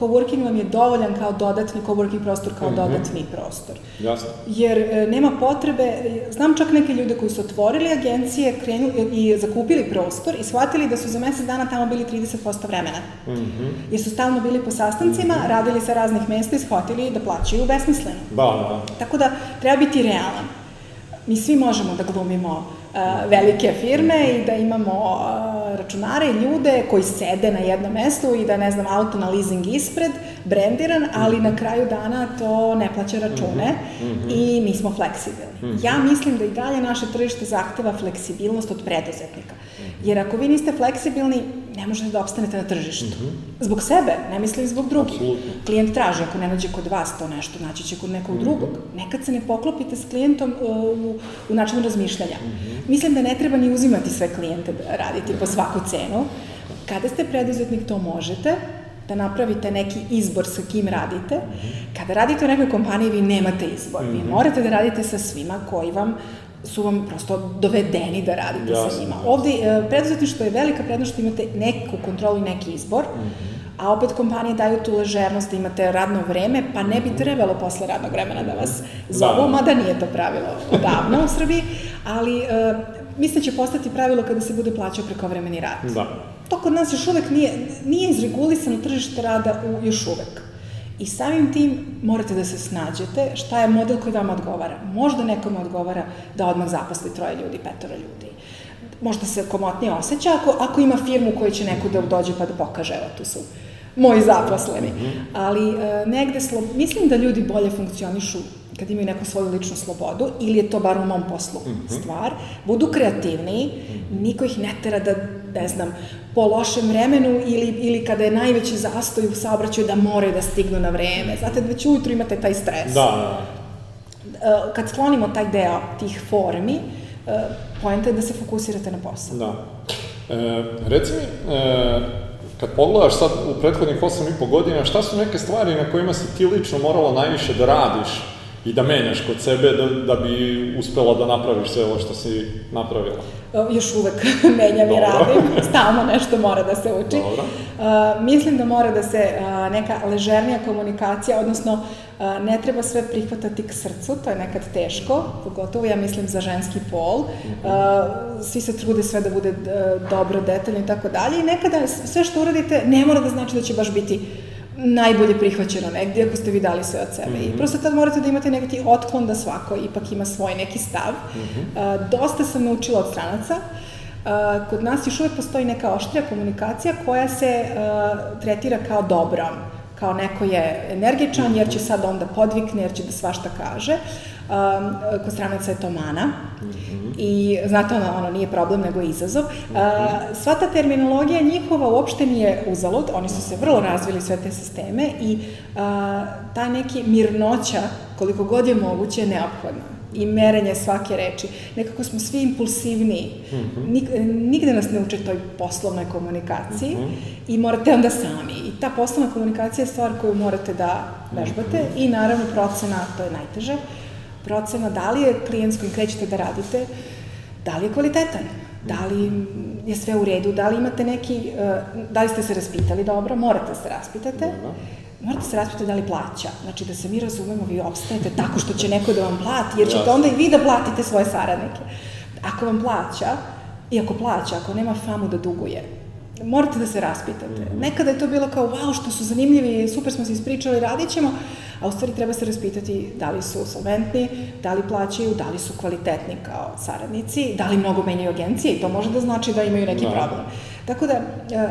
coworking vam je dovoljan kao dodatni coworking prostor, kao mm -hmm. dodatni prostor. Jasno. Jer e, nema potrebe, znam čak neke ljude koji su otvorili agencije krenuli, i zakupili prostor i shvatili da su za mesec dana tamo bili 30% vremena. Mm -hmm. Jer su stalno bili po sastancima, mm -hmm. radili sa raznih mesta i shvatili da plaćaju besmisleno. Da, da. Tako da treba biti realan. Mi svi možemo da glumimo velike firme i da imamo računare i ljude koji sede na jednom mestu i da, ne znam, auto na leasing ispred, brendiran, ali na kraju dana to ne plaća račune mm -hmm. i mi smo fleksibilni. Mm -hmm. Ja mislim da i dalje naše tržište zahteva fleksibilnost od preduzetnika. Jer ako vi niste fleksibilni, ne možete da opstanete na tržištu. Mm -hmm. Zbog sebe, ne mislim zbog drugih. Absolutno. Klijent traži, ako ne nađe kod vas to nešto, naći će kod nekog mm -hmm. drugog. Nekad se ne poklopite s klijentom uh, u, u načinu razmišljanja. Mm -hmm. Mislim da ne treba ni uzimati sve klijente da raditi po svaku cenu. Kada ste preduzetnik, to možete, da napravite neki izbor sa kim radite. Mhm. Kada radite u nekoj kompaniji, vi nemate izbor. Vi mhm. morate da radite sa svima koji vam su vam prosto dovedeni da radite jasne, sa njima. Ovde, e, preduzetništvo je velika prednost što imate neku kontrolu i neki izbor, mm -hmm. a opet kompanije daju tu ležernost da imate radno vreme, pa ne bi mhm. trebalo posle radnog vremena da vas da. zovu, da. mada nije to pravilo odavno u Srbiji, ali uh, mislim da će postati pravilo kada se bude plaćao preko vremeni rad. Da. To kod nas još uvek nije, nije izregulisano tržište rada u, još uvek. I samim tim morate da se snađete šta je model koji vam odgovara. Možda nekome odgovara da odmah zaposli troje ljudi, petora ljudi. Možda se komotnije osjeća ako, ako ima firmu koju će neko da dođe pa da pokaže, evo tu su moji zaposleni. Mhm. Ali e, negde, slo, mislim da ljudi bolje funkcionišu kad imaju neku svoju ličnu slobodu, ili je to bar u mom poslu mm -hmm. stvar, budu kreativniji, mm -hmm. niko ih ne tera da, ne znam, po lošem vremenu ili, ili kada je najveći zastoj u saobraćaju da moraju da stignu na vreme. Znate, da već ujutru imate taj stres. Da, da. Kad sklonimo taj deo tih formi, e, pojenta je da se fokusirate na posao. Da. E, reci mi, e, kad pogledaš sad u prethodnih 8 i po godina, šta su neke stvari na kojima si ti lično morala najviše da radiš i da menjaš kod sebe da, da bi uspela da napraviš sve ovo što si napravila? Još uvek menjam i radim, stalno nešto mora da se uči. Dobro. Uh, mislim da mora da se uh, neka ležernija komunikacija, odnosno uh, ne treba sve prihvatati k srcu, to je nekad teško, pogotovo ja mislim za ženski pol. Uh, svi se trude sve da bude uh, dobro, detaljno i tako dalje i nekada sve što uradite ne mora da znači da će baš biti najbolje prihvaćeno negdje ako ste vi dali sve od sebe. Mm -hmm. I mhm. prosto tad morate da imate neki otklon da svako ipak ima svoj neki stav. Mm -hmm. uh, dosta sam naučila od stranaca. Uh, kod nas još uvek postoji neka oštrija komunikacija koja se uh, tretira kao dobra kao neko je energičan jer će sad onda podvikne, jer će da svašta kaže. Um, kod stranaca je to mana. Mm -hmm. I znate, ono, ono nije problem, nego je izazov. Uh, sva ta terminologija njihova uopšte nije uzalud, oni su se vrlo razvili sve te sisteme i uh, ta neki mirnoća, koliko god je moguće, je neophodna i merenje svake reči. Nekako smo svi impulsivni. Mm -hmm. nigde nas ne uče toj poslovnoj komunikaciji mm -hmm. i morate onda sami. I ta poslovna komunikacija je stvar koju morate da vežbate mm -hmm. i naravno procena, to je najteže, procena da li je klijent s kojim krećete da radite, da li je kvalitetan, da li je sve u redu, da li imate neki, eh, da li ste se raspitali dobro, morate da se raspitate. Morate se raspitati da li plaća. Znači da se mi razumemo, vi obstajete tako što će neko da vam plati, jer ćete onda i vi da platite svoje saradnike. Ako vam plaća, i ako plaća, ako nema famu da duguje, morate da se raspitate. -hmm. Nekada je to bilo kao, wow, što su zanimljivi, super smo se ispričali, radit ćemo, a u stvari treba se raspitati da li su solventni, da li plaćaju, da li su kvalitetni kao saradnici, da li mnogo menjaju agencije i to može da znači da imaju neki da. problem. Tako da, e,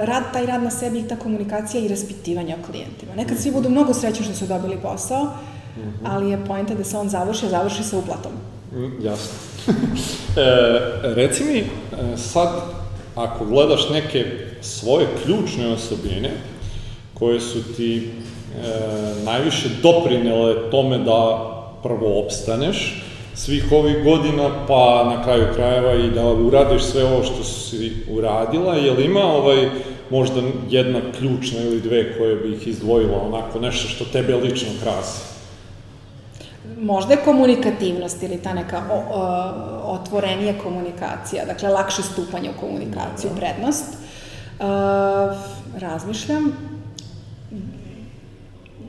rad, taj rad na sebi i ta komunikacija i raspitivanje o klijentima. Nekad svi budu mnogo srećni što su dobili posao, -hmm. ali je pojenta da se on završi, a završi sa uplatom. Mm, jasno. e, reci mi, e, sad, ako gledaš neke svoje ključne osobine, koje su ti e, najviše doprinele tome da prvo opstaneš, svih ovih godina, pa na kraju krajeva i da uradiš sve ovo što si uradila, je li ima ovaj, možda jedna ključna ili dve koje bih izdvojila, onako nešto što tebe lično krasi? Možda je komunikativnost ili ta neka o, o, otvorenija komunikacija, dakle lakše stupanje u komunikaciju, da. prednost. Uh, razmišljam,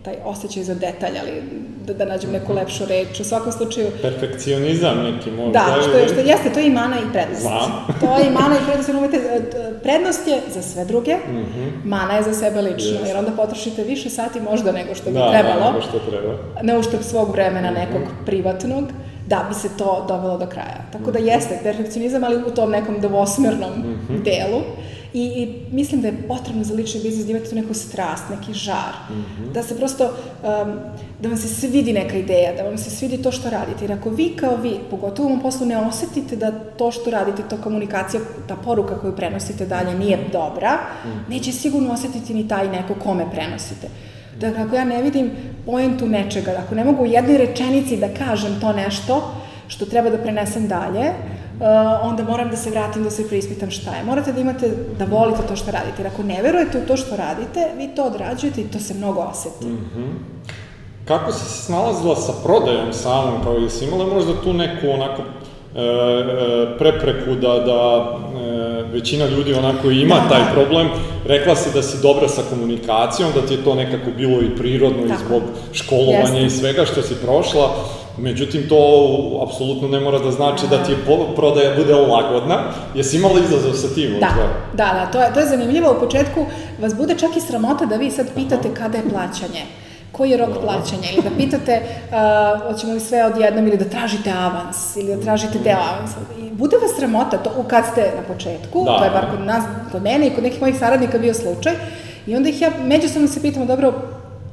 taj osjećaj za detalj, ali da, da nađem neku lepšu reč. U svakom slučaju... Perfekcionizam neki možda. Da, što je, što jeste, to je i mana i prednost. Znam. to je i mana i prednost, jer umete, prednost je za sve druge, mm -hmm. mana je za sebe lično, yes. jer onda potrošite više sati možda nego što bi da, trebalo. Da, nego što treba. Na uštep svog vremena mm -hmm. nekog privatnog da bi se to dovelo do kraja. Tako da jeste perfekcionizam, ali u tom nekom dvosmernom mm -hmm. delu. I, I mislim da je potrebno za lični biznis da imate tu neku strast, neki žar. Mm -hmm. Da se prosto, um, da vam se svidi neka ideja, da vam se svidi to što radite. Jer ako vi kao vi, pogotovo u ovom poslu, ne osetite da to što radite, to komunikacija, ta poruka koju prenosite dalje nije dobra, mm -hmm. neće sigurno osetiti ni taj neko kome prenosite. Dakle, ako ja ne vidim poentu nečega, ako ne mogu u jednoj rečenici da kažem to nešto što treba da prenesem dalje, Uh, onda moram da se vratim da se preispitam šta je. Morate da imate, da volite to što radite. Jer ako ne verujete u to što radite, vi to odrađujete i to se mnogo oseti. Mm -hmm. Kako si se snalazila sa prodajom samom, kao jesi imala možda tu neku onako e, e, prepreku da, da e, većina ljudi onako ima da, taj da. problem. Rekla si da si dobra sa komunikacijom, da ti je to nekako bilo i prirodno Tako. i zbog školovanja Jeste. i svega što si prošla. Međutim, to apsolutno ne mora da znači da ti je prodaja bude lagodna. Jesi imala izazov sa tim? Da, da, da, to je, to je zanimljivo. U početku vas bude čak i sramota da vi sad pitate kada je plaćanje koji je rok plaćanja ili da pitate uh, hoćemo li sve odjednom ili da tražite avans ili da tražite deo avansa. I bude vas sramota to kad ste na početku, da, to je bar kod nas, kod mene i kod nekih mojih saradnika bio slučaj i onda ih ja međusobno se pitamo dobro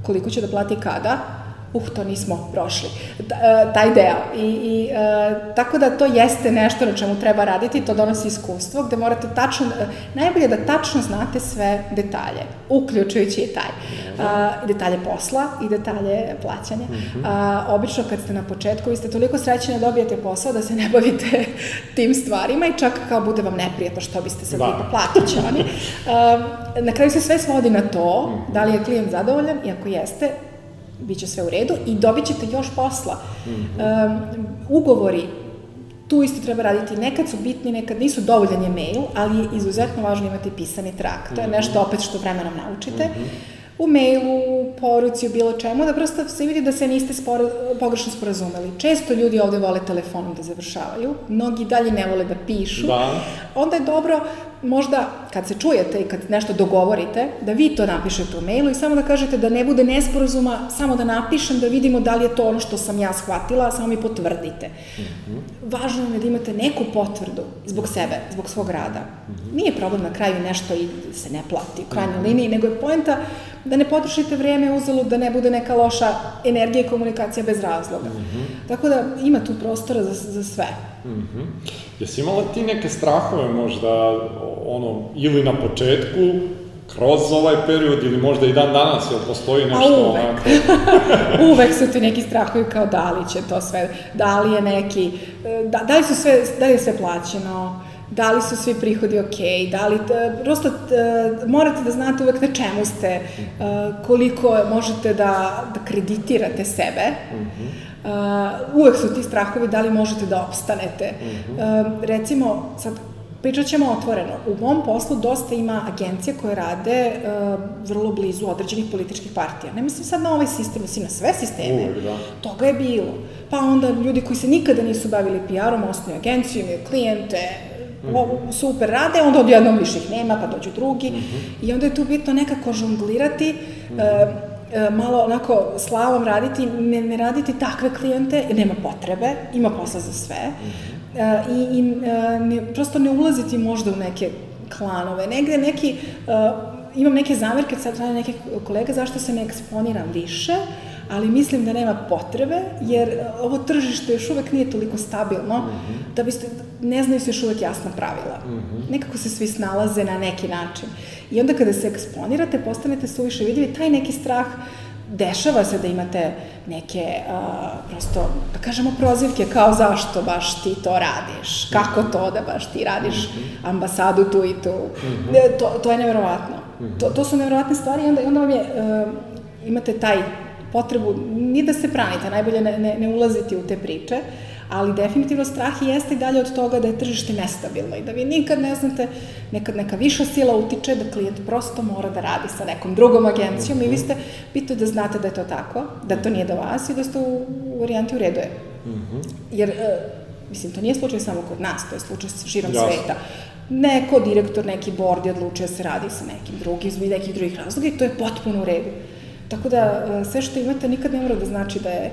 koliko će da plati kada, uh, to nismo prošli, e, taj deo. I, i e, tako da to jeste nešto na čemu treba raditi, to donosi iskustvo, gde morate tačno, e, najbolje da tačno znate sve detalje, uključujući i taj. E, detalje posla i detalje plaćanja. -hmm. e, obično kad ste na početku, vi ste toliko srećeni da dobijete posao da se ne bavite tim stvarima i čak kao bude vam neprijetno što biste se da. platit će oni. E, na kraju se sve svodi na to, mhm. da li je klijent zadovoljan i ako jeste, bit će sve u redu i dobit ćete još posla. Mm -hmm. um, ugovori, tu isto treba raditi. Nekad su bitni, nekad nisu dovoljan je mail, ali je izuzetno važno imati pisani trak. To je nešto opet što vremenom naučite. Mm -hmm u mailu, u poruci, u bilo čemu, da prosto se vidi da se niste sporo, pogrešno sporazumeli. Često ljudi ovde vole telefonom da završavaju, mnogi dalje ne vole da pišu. Da. Onda je dobro možda kad se čujete i kad nešto dogovorite, da vi to napišete u mailu i samo da kažete da ne bude nesporazuma, samo da napišem da vidimo da li je to ono što sam ja shvatila, samo mi potvrdite. Mm -hmm. Važno je da imate neku potvrdu zbog sebe, zbog svog rada. Mm -hmm. Nije problem na kraju nešto i se ne plati u krajnjoj mm -hmm. liniji, nego je poenta da ne potrošite vreme uzalud, da ne bude neka loša energija i komunikacija bez razloga. Mm -hmm. Tako da ima tu prostora za, za sve. Mm -hmm. Jesi imala ti neke strahove možda, ono, ili na početku, kroz ovaj period ili možda i dan danas, jel postoji nešto A uvek. onako? uvek su ti neki strahovi kao da li će to sve, da li je neki, da, da li su sve, da li je sve plaćeno, da li su svi prihodi ok, da li, prosto morate da znate uvek na čemu ste, koliko možete da, da kreditirate sebe, mm -hmm. Uvek su ti strahovi da li možete da opstanete. Mm -hmm. Recimo, sad, Pričat ćemo otvoreno. U mom poslu dosta ima agencija koje rade uh, vrlo blizu određenih političkih partija. Ne mislim sad na ovaj sistem, mislim na sve sisteme. Uvijek, da. Toga je bilo. Pa onda ljudi koji se nikada nisu bavili PR-om osnuju agenciju, imaju klijente, mm -hmm. super rade, onda odjednom više ih nema, pa dođu drugi. Mm -hmm. I onda je tu bitno nekako žonglirati, mm -hmm. uh, malo onako slavom raditi, ne, ne raditi takve klijente, jer nema potrebe, ima posla za sve. -hmm. uh, I i uh, ne, prosto ne ulaziti možda u neke klanove. Negde neki, uh, imam neke zamerke sad strane nekih kolega zašto se ne eksponiram više, uh, ali mislim da nema potrebe, jer e, ovo tržište još uvek nije toliko stabilno, mm -hmm. da biste, ne znaju se još uvek jasna pravila. Mm -hmm. Nekako se svi snalaze na neki način. I onda kada se eksponirate, postanete suviše vidljivi, taj neki strah dešava se da imate neke, uh, prosto, da kažemo, prozivke kao zašto baš ti to radiš, kako to da baš ti radiš -hmm. ambasadu tu i tu. Mm -hmm. to, to je nevjerovatno. Mm -hmm. to, to su nevjerovatne stvari i onda, onda vam je, uh, imate taj potrebu, ni da se pranite, najbolje ne, ne, ne ulaziti u te priče, ali definitivno strah i jeste i dalje od toga da je tržište nestabilno i da vi nikad ne znate, nekad neka viša sila utiče da klijent prosto mora da radi sa nekom drugom agencijom i vi ste bitno da znate da je to tako, da to nije do vas i da ste u, u varijanti u redu je. Mhm. Jer, e, mislim, to nije slučaj samo kod nas, to je slučaj širom Jasne. sveta. Neko direktor, neki board je odlučio da se radi sa nekim drugim, iz nekih drugih razloga i to je potpuno u redu. Tako da e, sve što imate nikad ne mora da znači da je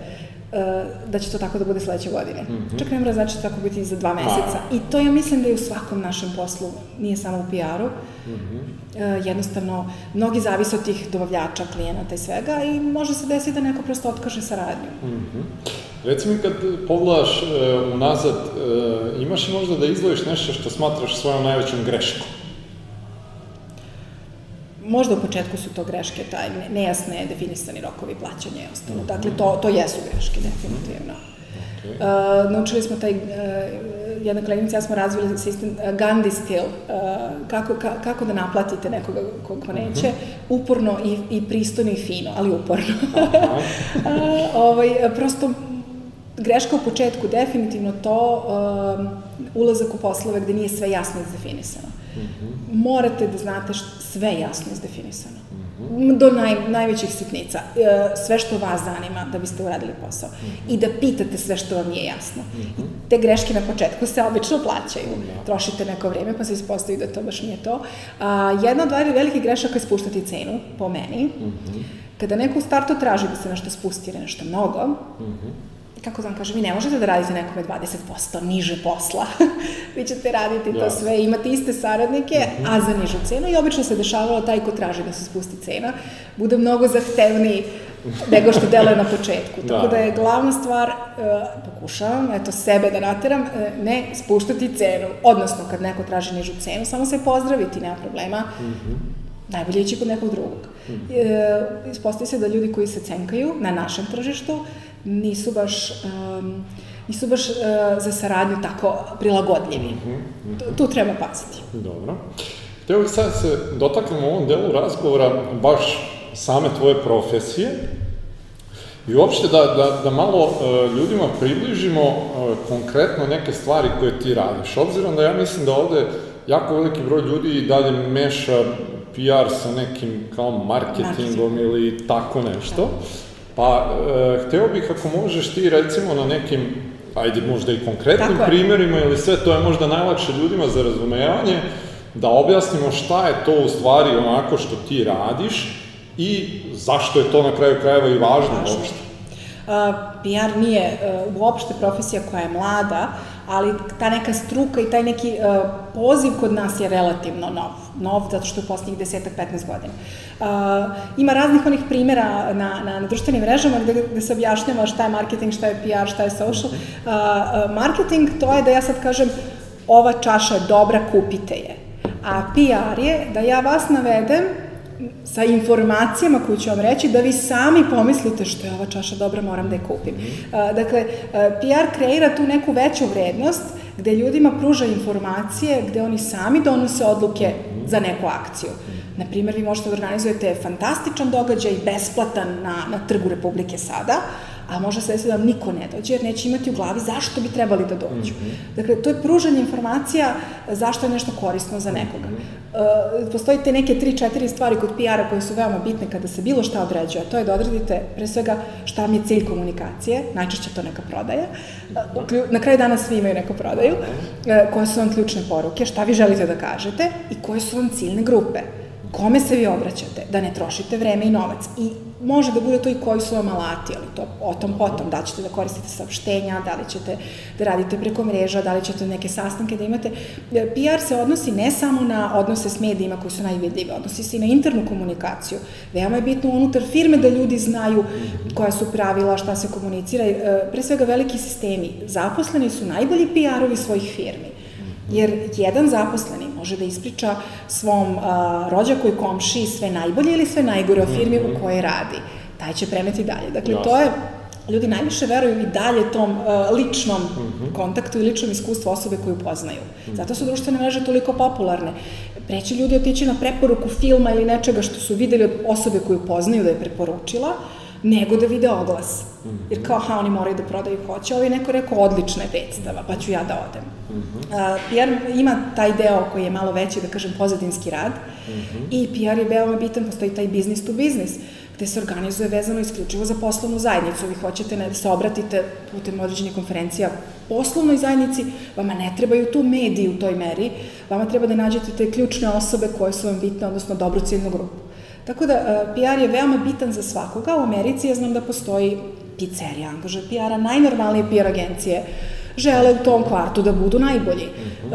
da će to tako da bude sledeće godine. Mm -hmm. Čak ne mora znači da tako biti za dva meseca. I to ja mislim da je u svakom našem poslu, nije samo u PR-u. Mm -hmm. jednostavno, mnogi zavise od tih dobavljača, klijenata i svega i može se desiti da neko prosto otkaže saradnju. Mm -hmm. Reci mi kad pogledaš uh, unazad, uh, imaš možda da izdvojiš nešto što smatraš svojom najvećom greškom? Možda u početku su to greške, taj nejasne definisani rokovi plaćanja i ostalo. Dakle, to, to jesu greške, definitivno. Okay. Uh, naučili smo taj, uh, jedna koleginica, ja smo razvili sistem uh, Gandhi stil, uh, kako, ka, kako da naplatite nekoga ko neće, uh -huh. uporno i, i pristojno i fino, ali uporno. uh, ovaj, prosto, greška u početku, definitivno to, uh, ulazak u poslove gde nije sve jasno izdefinisano. Mm -hmm. Morate da znate sve jasno izdefinisano. Mm -hmm. Do naj, najvećih sitnica. E, sve što vas zanima da biste uradili posao. Mm -hmm. I da pitate sve što vam nije jasno. Mm -hmm. Te greške na početku se obično plaćaju. Mm -hmm. Trošite neko vreme pa se ispostavi da to baš nije to. A, jedna od velikih grešaka je spuštati cenu, po meni. Mm -hmm. Kada neko u startu traži da se nešto spusti ili nešto mnogo, mm -hmm kako znam, kaže, vi ne možete da radite nekome 20% niže posla. vi ćete raditi to sve, imate iste saradnike, mm -hmm. a za nižu cenu. I obično se dešavalo taj ko traži da se spusti cena, bude mnogo zahtevniji nego što deluje na početku. Da. Tako da je glavna stvar, uh, pokušavam, eto, sebe da nateram, uh, ne spuštati cenu. Odnosno, kad neko traži nižu cenu, samo se pozdraviti, nema problema. Mm -hmm. Najbolje ići kod nekog drugog. Mm. E, ispostavi se da ljudi koji se cenkaju na našem tržištu, nisu baš um, nisu baš uh, za saradnju tako prilagodljivi. Mm -hmm. tu, tu treba paziti. Dobro. Htio bih sad se dotaknemo u ovom delu razgovora baš same tvoje profesije. I uopšte da, da, da malo uh, ljudima približimo uh, konkretno neke stvari koje ti radiš. Obzirom da ja mislim da ovde jako veliki broj ljudi i dalje meša PR sa nekim kao marketingom Marketing. ili tako nešto. Da. Pa, uh, hteo bih ako možeš ti recimo na nekim, ajde možda i konkretnim tako primjerima ili sve, to je možda najlakše ljudima za razumevanje, da objasnimo šta je to u stvari onako što ti radiš i zašto je to na kraju krajeva i važno Važno. uopšte. Uh, PR nije uh, uopšte profesija koja je mlada, ali ta neka struka i taj neki uh, poziv kod nas je relativno nov. Nov zato što je u poslednjih 10-15 godina. Uh, ima raznih onih primera na, na, na društvenim mrežama gde, gde se objašnjava šta je marketing, šta je PR, šta je social. Uh, uh, marketing to je da ja sad kažem ova čaša je dobra, kupite je. A PR je da ja vas navedem sa informacijama koje ću vam reći da vi sami pomislite što je ova čaša dobra, moram da je kupim. Dakle, PR kreira tu neku veću vrednost gde ljudima pruža informacije, gde oni sami donose odluke za neku akciju. Naprimer, vi možete da organizujete fantastičan događaj, besplatan na, na trgu Republike sada, a može se desiti da vam niko ne dođe, jer neće imati u glavi zašto bi trebali da dođu. Mm -hmm. Dakle, to je pružanje informacija zašto je nešto korisno za nekoga. Mm -hmm. uh, postoji te neke tri, četiri stvari kod PR-a koje su veoma bitne kada se bilo šta određuje, to je da odredite pre svega šta vam je cilj komunikacije, najčešće to neka prodaja. Uh, na kraju dana svi imaju neku prodaju, uh, koje su vam ključne poruke, šta vi želite da kažete i koje su vam ciljne grupe kome se vi obraćate, da ne trošite vreme i novac. I može da bude to i koji su vam alati, ali to o tom potom, da ćete da koristite saopštenja, da li ćete da radite preko mreža, da li ćete neke sastanke da imate. PR se odnosi ne samo na odnose s medijima koji su najvidljivi, odnosi se i na internu komunikaciju. Veoma je bitno unutar firme da ljudi znaju koja su pravila, šta se komunicira. E, pre svega veliki sistemi. Zaposleni su najbolji PR-ovi svojih firmi. Jer jedan zaposleni može da ispriča svom a, rođaku i komši sve najbolje ili sve najgore o firmi mm -hmm. u kojoj radi. Taj će preneti dalje. Dakle, Jasne. to je ljudi najviše veruju i dalje tom uh, ličnom mm -hmm. kontaktu i ličnom iskustvu osobe koju poznaju. Mm -hmm. Zato su društvene mreže toliko popularne. Preći ljudi otići na preporuku filma ili nečega što su videli od osobe koju poznaju da je preporučila, nego da vide oglas. Mm -hmm. Jer kao, ha, oni moraju da prodaju hoće, ovo je neko rekao odlična je predstava, pa ću ja da odem. Mm -hmm. uh, PR ima taj deo koji je malo veći, da kažem, pozadinski rad mm -hmm. i PR je veoma bitan, postoji taj business to business gde se organizuje vezano isključivo za poslovnu zajednicu. Vi hoćete da se obratite putem određenih konferencija poslovnoj zajednici, vama ne trebaju tu mediji u toj meri, vama treba da nađete te ključne osobe koje su vam bitne, odnosno dobru ciljnu grupu. Tako da, uh, PR je veoma bitan za svakoga. U Americi ja znam da postoji pizzerija, angažuje PR-a, najnormalnije PR agencije žele u tom kvartu da budu najbolji. Uh,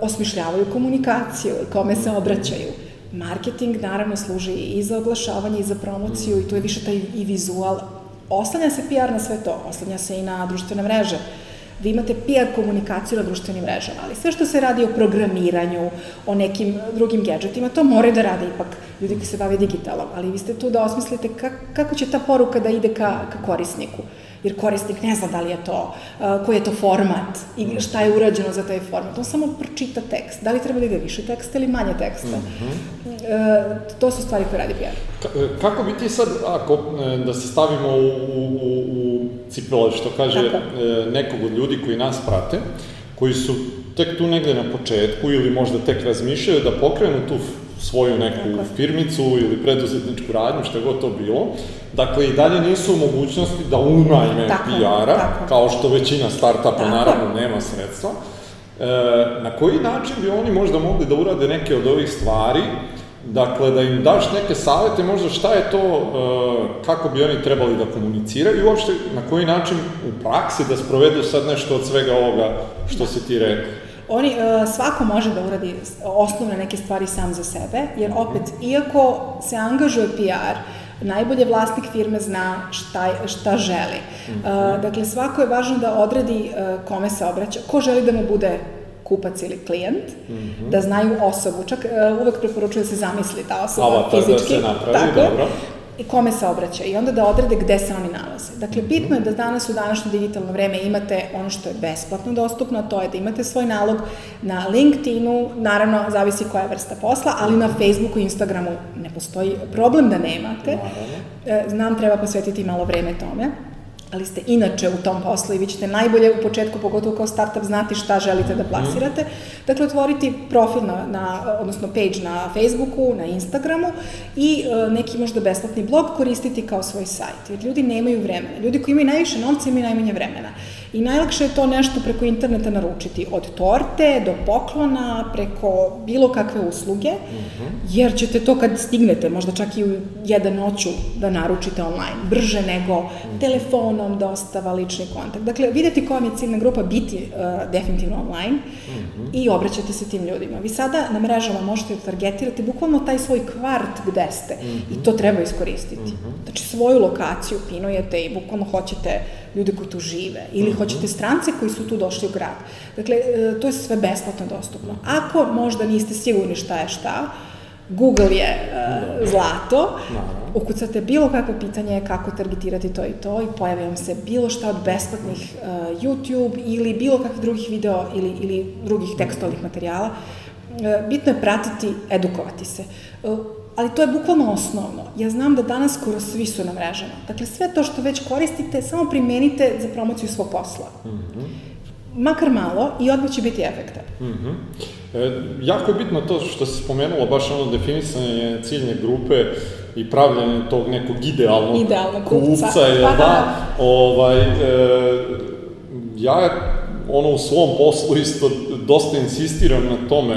osmišljavaju komunikaciju, kome se obraćaju. Marketing naravno služi i za oglašavanje i za promociju i tu je više taj i vizual. Oslanja se PR na sve to, oslanja se i na društvene mreže. Uh, vi imate PR komunikaciju na društvenim mrežama, ali sve što se radi o programiranju, o nekim drugim gadgetima, to moraju da rade ipak ljudi koji se bave digitalom, ali vi ste tu da osmislite kako će ta poruka da ide ka, ka korisniku jer korisnik ne zna da li je to, koji je to format i šta je urađeno za taj format. On samo pročita tekst. Da li treba da ide više teksta ili manje teksta? Mm -hmm. uh, to su stvari koje radi PR. Ka, kako bi ti sad, ako e, da se stavimo u, u, u cipele, što kaže Tako. nekog od ljudi koji nas prate, koji su tek tu negde na početku ili možda tek razmišljaju da pokrenu tu svoju neku Tako. firmicu ili preduzetničku radnju, šta god to bilo. Dakle, i dalje nisu u mogućnosti da unajme PR-a, kao što većina startupa naravno nema sredstva. E, na koji način bi oni možda mogli da urade neke od ovih stvari, Dakle, da im daš neke savete, možda šta je to, e, kako bi oni trebali da komuniciraju i uopšte na koji način u praksi da sprovedu sad nešto od svega ovoga što si ti rekao. Oni, uh, svako može da uradi osnovne neke stvari sam za sebe, jer opet, iako se angažuje PR, najbolje vlasnik firme zna šta, šta želi. Uh, dakle, svako je važno da odredi kome se obraća, ko želi da mu bude kupac ili klijent, mm -hmm. da znaju osobu. Čak uh, uvek preporučuju da se zamisli ta osoba Avatar fizički. da se napravi, tako, dobro. i kome se obraća i onda da odrede gde se oni nalaze. Dakle, bitno je da danas u današnje digitalno vreme imate ono što je besplatno dostupno, to je da imate svoj nalog na LinkedInu, naravno, zavisi koja je vrsta posla, ali na Facebooku i Instagramu ne postoji problem da nemate. E, znam, treba posvetiti malo vreme tome ali ste inače u tom poslu i vi ćete najbolje u početku, pogotovo kao startup, znati šta želite da plasirate. Dakle, otvoriti profil na, na odnosno page na Facebooku, na Instagramu i e, neki možda besplatni blog koristiti kao svoj sajt. Jer ljudi nemaju vremena. Ljudi koji imaju najviše novca imaju najmanje vremena. I najlakše je to nešto preko interneta naručiti, od torte do poklona, preko bilo kakve usluge, mm -hmm. jer ćete to kad stignete, možda čak i u jedan noću da naručite online, brže nego mm -hmm. telefonom, dostava, lični kontakt. Dakle, videti koja mi je ciljna grupa biti uh, definitivno online mm -hmm. i obraćate se tim ljudima. Vi sada na mrežama možete da targetirati bukvalno taj svoj kvart gde ste mm -hmm. i to treba iskoristiti. Mm -hmm. Znači, svoju lokaciju pinujete i bukvalno hoćete ljude koji tu žive ili mm -hmm. hoćete strance koji su tu došli u grad. Dakle, e, to je sve besplatno dostupno. Ako možda niste sigurni šta je šta, Google je uh, zlato, ukucate bilo kakvo pitanje kako targetirati to i to i pojavi vam se bilo šta od besplatnih uh, YouTube ili bilo kakvih drugih video ili, ili drugih tekstualnih materijala. Uh, bitno je pratiti, edukovati se. Uh, ali to je bukvalno osnovno. Ja znam da danas skoro svi su na mrežama. Dakle, sve to što već koristite, samo primenite za promociju svog posla. Mm -hmm. Makar malo i odmah će biti efekta. Mm -hmm. e, jako je bitno to što se spomenulo, baš ono definisanje ciljne grupe i pravljanje tog nekog idealnog, idealnog kupca, kupca je, pa, da, da, ovaj, e, ja ono u svom poslu isto dosta insistiram na tome,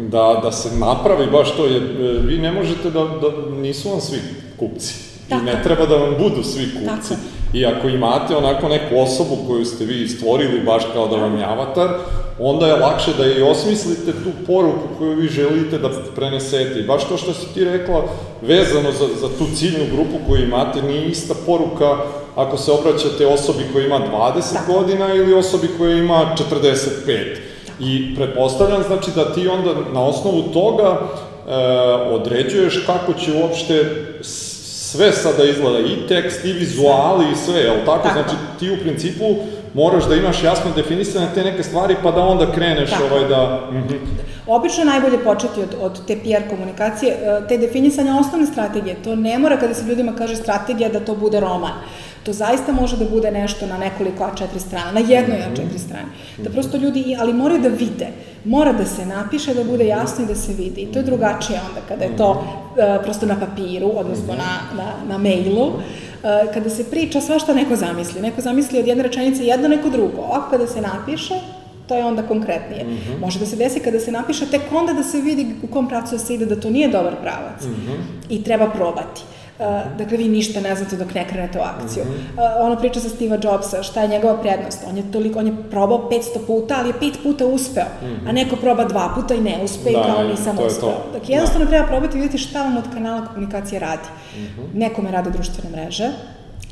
da, da se napravi baš to, jer e, vi ne možete da, da nisu vam svi kupci. Tako. I ne treba da vam budu svi kupci. Tako. I ako imate onako neku osobu koju ste vi stvorili baš kao da vam je avatar, onda je lakše da i osmislite tu poruku koju vi želite da prenesete. I baš to što si ti rekla, vezano za, za tu ciljnu grupu koju imate, nije ista poruka ako se obraćate osobi koja ima 20 Tako. godina ili osobi koja ima 45 I pretpostavljam, znači, da ti onda na osnovu toga e, određuješ kako će uopšte sve sada izgleda, i tekst, i vizuali, i sve, jel tako? tako? Znači, ti u principu moraš da imaš jasno definisane te neke stvari, pa da onda kreneš tako. ovaj da... Mm -hmm. Obično je najbolje početi od, od te PR komunikacije, e, te definisanja osnovne strategije. To ne mora kada se ljudima kaže strategija da to bude roman. To zaista može da bude nešto na nekoliko A4 strana, na jednoj A4 mhm. strani. Da prosto ljudi, ali moraju da vide. Mora da se napiše, da bude jasno i da se vidi. I to je drugačije onda kada je to uh, prosto na papiru, odnosno na, na, na mailu. Uh, kada se priča, svašta neko zamisli. Neko zamisli od jedne rečenice jedno, neko drugo. Ovako kada se napiše, to je onda konkretnije. Mm -hmm. Može da se desi kada se napiše, tek onda da se vidi u kom pravcu da se ide, da to nije dobar pravac. Mm -hmm. I treba probati. Uh, dakle, vi ništa ne znate dok ne krenete u akciju. Mm -hmm. uh, ono priča sa Steve Jobsa, šta je njegova prednost? On je toliko, on je probao 500 puta, ali je pet puta uspeo. Mm -hmm. A neko proba dva puta i ne uspe da, i kao nisam uspeo. Dakle, jednostavno da. treba probati i vidjeti šta vam od kanala komunikacije radi. Mm -hmm. Nekome rade društvene mreže,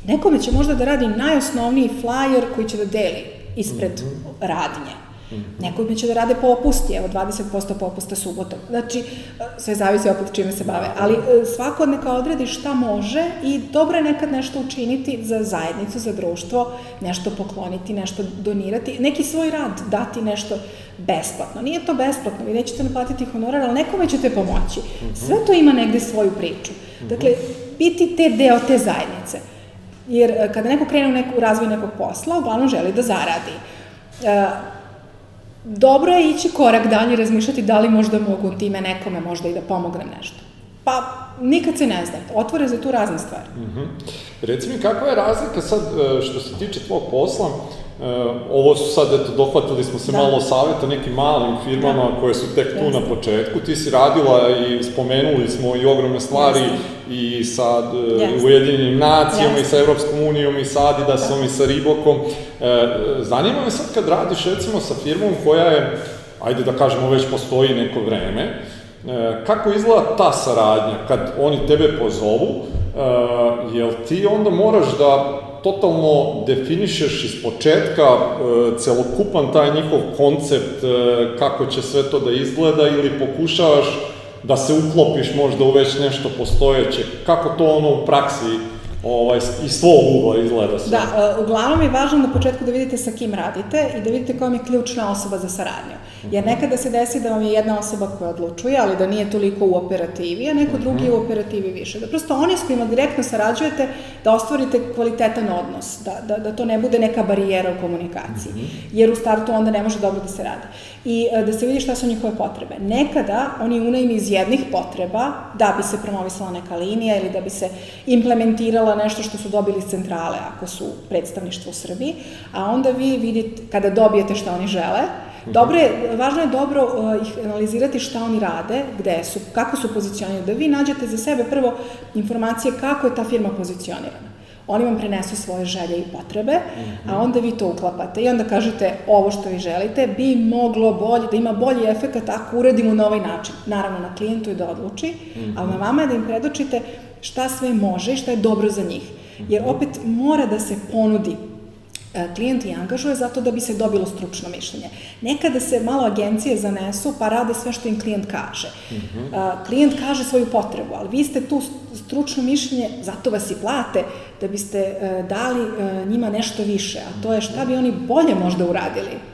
nekome će možda da radi najosnovniji flyer koji će da deli ispred mm -hmm. radnje. -hmm. Neko će da rade popusti, evo 20% popusta subotom. Znači, sve zavisi opet čime se bave. Ali e, svako neka odredi šta može i dobro je nekad nešto učiniti za zajednicu, za društvo, nešto pokloniti, nešto donirati, neki svoj rad dati nešto besplatno. Nije to besplatno, vi nećete naplatiti honorar, ali nekome ćete pomoći. Mhm. Sve to ima negde svoju priču. Dakle, biti te deo te zajednice. Jer e, kada neko krene u neku razvoj nekog posla, uglavnom želi da zaradi. Dobro je ići korak dalje i razmišljati da li možda mogu time nekome možda i da pomognem nešto. Pa, nikad se ne zna. Otvore za tu razne stvari. Mm -hmm. Reci mi, kakva je razlika sad, e, što se tiče tvojeg posla, ovo su sad, eto, dohvatili smo se da. malo saveta nekim malim firmama da. koje su tek tu Jasne. na početku. Ti si radila i spomenuli smo i ogromne stvari Jasne. i sa uh, Ujedinjenim nacijama Jasne. i sa Evropskom unijom i sa Adidasom da. i sa Ribokom. Uh, zanima me sad kad radiš recimo sa firmom koja je, ajde da kažemo, već postoji neko vreme, uh, kako izgleda ta saradnja kad oni tebe pozovu, jel ti onda moraš da totalno definišeš iz početka e, celokupan taj njihov koncept, e, kako će sve to da izgleda ili pokušavaš da se uklopiš možda u već nešto postojeće, kako to ono u praksi ovaj, iz svog ugla izgleda sve. Da, uh, uglavnom je važno na početku da vidite sa kim radite i da vidite koja je ključna osoba za saradnju. Jer nekada se desi da vam je jedna osoba koja odlučuje, ali da nije toliko u operativi, a neko drugi je u operativi više. Da prosto oni s kojima direktno sarađujete, da ostvarite kvalitetan odnos, da, da, da to ne bude neka barijera u komunikaciji. Jer u startu onda ne može dobro da se radi. I uh, da se vidi šta su njihove potrebe. Nekada oni unajmi iz jednih potreba da bi se promovisala neka linija ili da bi se implementirala nešto što su dobili iz centrale, ako su predstavništvo u Srbiji, a onda vi vidite, kada dobijete šta oni žele, Dobro je, važno je dobro uh, ih analizirati šta oni rade, gde su, kako su pozicionirani, da vi nađete za sebe prvo informacije kako je ta firma pozicionirana. Oni vam prenesu svoje želje i potrebe, mm -hmm. a onda vi to uklapate i onda kažete ovo što vi želite bi moglo bolje, da ima bolji efekt ako uradimo na ovaj način. Naravno na klijentu je da odluči, mm -hmm. ali na vama je da im predočite šta sve može i šta je dobro za njih. Jer opet mora da se ponudi klijent i angažuje zato da bi se dobilo stručno mišljenje. Nekada se malo agencije zanesu pa rade sve što im klijent kaže. Mm -hmm. Klijent kaže svoju potrebu, ali vi ste tu stručno mišljenje, zato vas i plate, da biste e, dali e, njima nešto više, a to je šta bi oni bolje možda uradili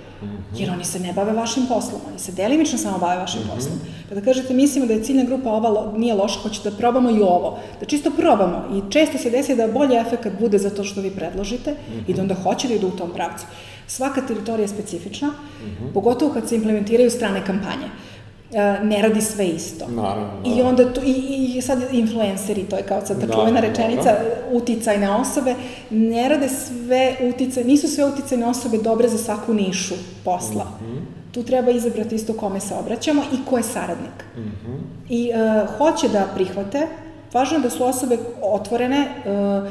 Jer oni se ne bave vašim poslom, oni se delimično samo bave vašim mm -hmm. poslom. Kada kažete mislimo da je ciljna grupa ova nije loša, hoće da probamo i ovo, da čisto probamo i često se desi da bolji efekt bude za to što vi predložite mm -hmm. i da onda hoće da idu u tom pravcu. Svaka teritorija je specifična, mm -hmm. pogotovo kad se implementiraju strane kampanje. Uh, ne radi sve isto. Naravno. Da. I onda tu, i, i sad influenceri, to je kao sad ta da, čuvena rečenica, da. uticajne osobe, ne rade sve uticaj, nisu sve uticajne osobe dobre za svaku nišu posla. Mm -hmm. Tu treba izabrati isto kome se obraćamo i ko je saradnik. Mm -hmm. I uh, hoće da prihvate, važno je da su osobe otvorene, uh,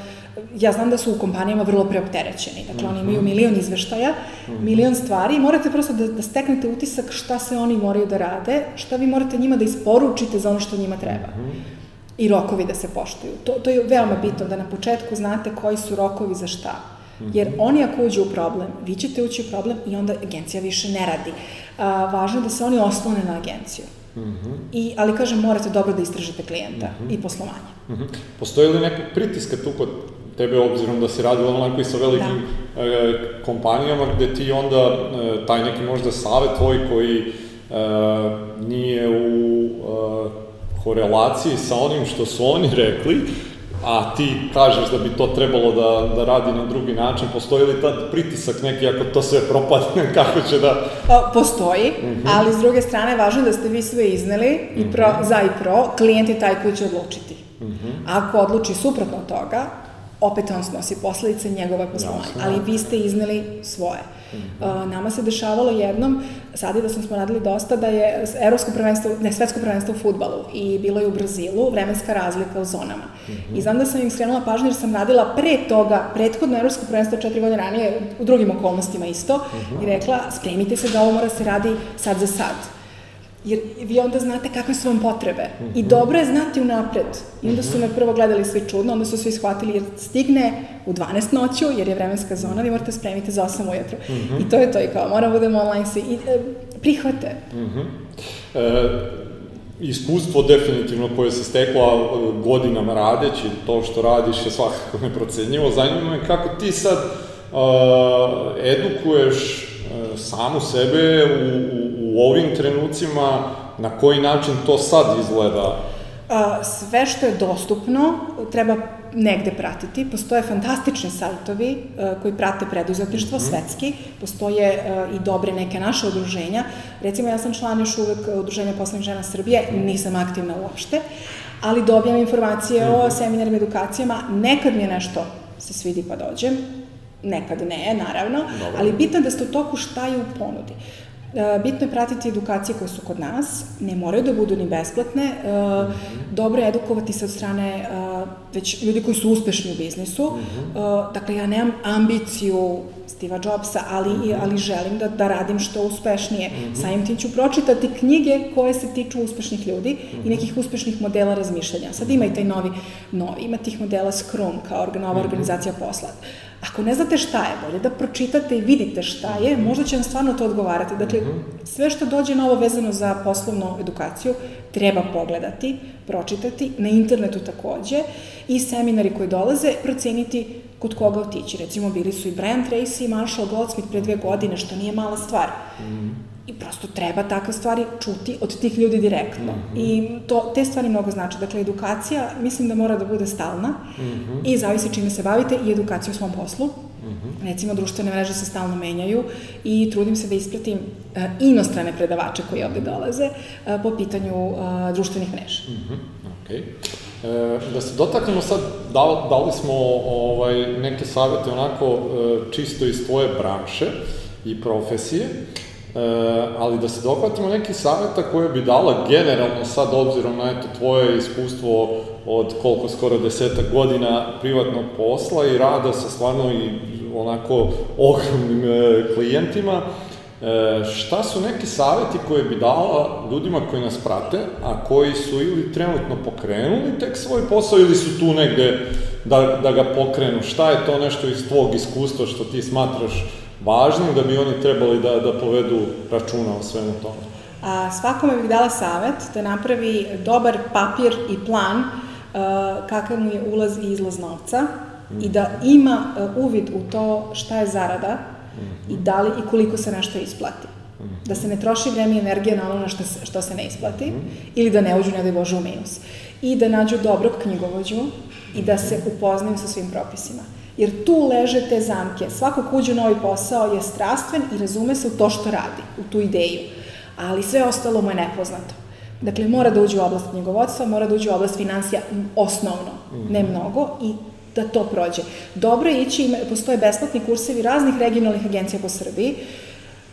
ja znam da su u kompanijama vrlo preopterećeni. Dakle, oni imaju mhm. milion izveštaja, -hmm. milion stvari i morate prosto da, da steknete utisak šta se oni moraju da rade, šta vi morate njima da isporučite za ono što njima treba. -hmm. I rokovi da se poštuju. To, to je veoma bitno, da na početku znate koji su rokovi za šta. Jer mhm. oni ako uđu u problem, vi ćete ući u problem i onda agencija više ne radi. A, važno je da se oni oslone na agenciju. Mm -hmm. I, ali kažem, morate dobro da istražite klijenta mm -hmm. i poslovanje. Mm -hmm. Postoji li nekog pritiska tu kod tebe obzirom da se radi onako i sa velikim da. e, kompanijama gde ti onda e, taj neki možda savet tvoj koji e, nije u e, korelaciji sa onim što su oni rekli, a ti kažeš da bi to trebalo da, da radi na drugi način, postoji li tad pritisak neki ako to sve propadne, kako će da... Pa, postoji, mm -hmm. ali s druge strane važno da ste vi sve izneli, mm -hmm. i pro, za i pro, klijent je taj koji će odlučiti. Mm -hmm. Ako odluči suprotno toga, opet on snosi posledice njegove poslovanja, ali vi ste izneli svoje. Mm uh, nama se dešavalo jednom, sad je da smo radili dosta, da je evropsko prvenstvo, ne, svetsko prvenstvo u futbalu i bilo je u Brazilu, vremenska razlika u zonama. Mm -hmm. I znam da sam im skrenula pažnju jer sam radila pre toga, prethodno evropsko prvenstvo četiri godine ranije, u drugim okolnostima isto, mm -hmm. i rekla, spremite se da ovo mora se radi sad za sad jer vi onda znate kakve su vam potrebe. Mm -hmm. I mhm. dobro je znati unapred. I onda su me prvo gledali svi čudno, onda su svi shvatili jer stigne u 12 noću, jer je vremenska zona, vi morate spremiti za 8 ujutru. Mm -hmm. I to je to i kao, mora budemo online svi. I e, prihvate. Mm -hmm. e, iskustvo definitivno koje se stekla godinama radeći, to što radiš je svakako neprocenjivo. Zanima me kako ti sad uh, edukuješ uh, samu sebe u, u u ovim trenucima, na koji način to sad izgleda? Sve što je dostupno treba negde pratiti. Postoje fantastični sajtovi uh, koji prate preduzetništvo, mm -hmm. svetski. Postoje uh, i dobre neke naše udruženja. Recimo, ja sam član još uvek Udruženja poslovnih žena Srbije, nisam aktivna uopšte, ali dobijam informacije mm -hmm. o mhm. seminarima, edukacijama. Nekad mi je nešto se svidi pa dođem, nekad ne, naravno, Dobre. ali bitno da ste u toku šta je u ponudi. E, bitno je pratiti edukacije koje su kod nas, ne moraju da budu ni besplatne, e, dobro je edukovati se od strane e, već ljudi koji su uspešni u biznisu. Dakle, ja nemam ambiciju Steve Jobsa, ali, ali želim da, da radim što uspešnije. Samim tim ću pročitati knjige koje se tiču uspešnih ljudi i nekih uspešnih modela razmišljanja. Sad ima i taj novi, novi ima tih modela Scrum kao nova organizacija posla. Ako ne znate šta je, bolje da pročitate i vidite šta je, možda će vam stvarno to odgovarati. Dakle, sve što dođe novo vezano za poslovnu edukaciju, treba pogledati, pročitati, na internetu takođe, i seminari koji dolaze, proceniti kod koga otići. Recimo, bili su i Brian Tracy i Marshall Goldsmith pre dve godine, što nije mala stvar. I prosto treba takve stvari čuti od tih ljudi direktno. Mm -hmm. I to, te stvari mnogo znači. Dakle, edukacija mislim da mora da bude stalna mm -hmm. i zavisi čime se bavite i edukacija u svom poslu. Mm -hmm. Recimo, društvene mreže se stalno menjaju i trudim se da ispratim uh, inostrane predavače koji ovde dolaze uh, po pitanju uh, društvenih mreža. Mm -hmm. Okay. E, da se dotaknemo sad, dali, dali smo ovaj, neke savete onako e, čisto iz tvoje branše i profesije. E, ali da se dohvatimo neki saveta koje bi dala generalno sad obzirom na eto tvoje iskustvo od koliko skoro desetak godina privatnog posla i rada sa stvarno i onako ogromnim e, klijentima, e, šta su neki saveti koje bi dala ljudima koji nas prate, a koji su ili trenutno pokrenuli tek svoj posao ili su tu negde da, da ga pokrenu? Šta je to nešto iz tvog iskustva što ti smatraš važnim da bi oni trebali da, da povedu računa o svemu tome? A, svakome bih dala savet da napravi dobar papir i plan uh, kakav mu je ulaz i izlaz novca mm. i da ima uh, uvid u to šta je zarada mm. i da li i koliko se nešto isplati. Mm. Da se ne troši vreme i energija na ono što se, što se ne isplati mm. ili da ne uđu, ne da Bože, u minus. I da nađu dobrog knjigovođu i da se upoznaju sa svim propisima jer tu leže te zamke. Svako ko uđe u novi posao je strastven i razume se u to što radi, u tu ideju. Ali sve ostalo mu je nepoznato. Dakle, mora da uđe u oblast knjigovodstva, mora da uđe u oblast financija osnovno, ne mhm. mnogo, i da to prođe. Dobro je ići, postoje besplatni kursevi raznih regionalnih agencija po Srbiji,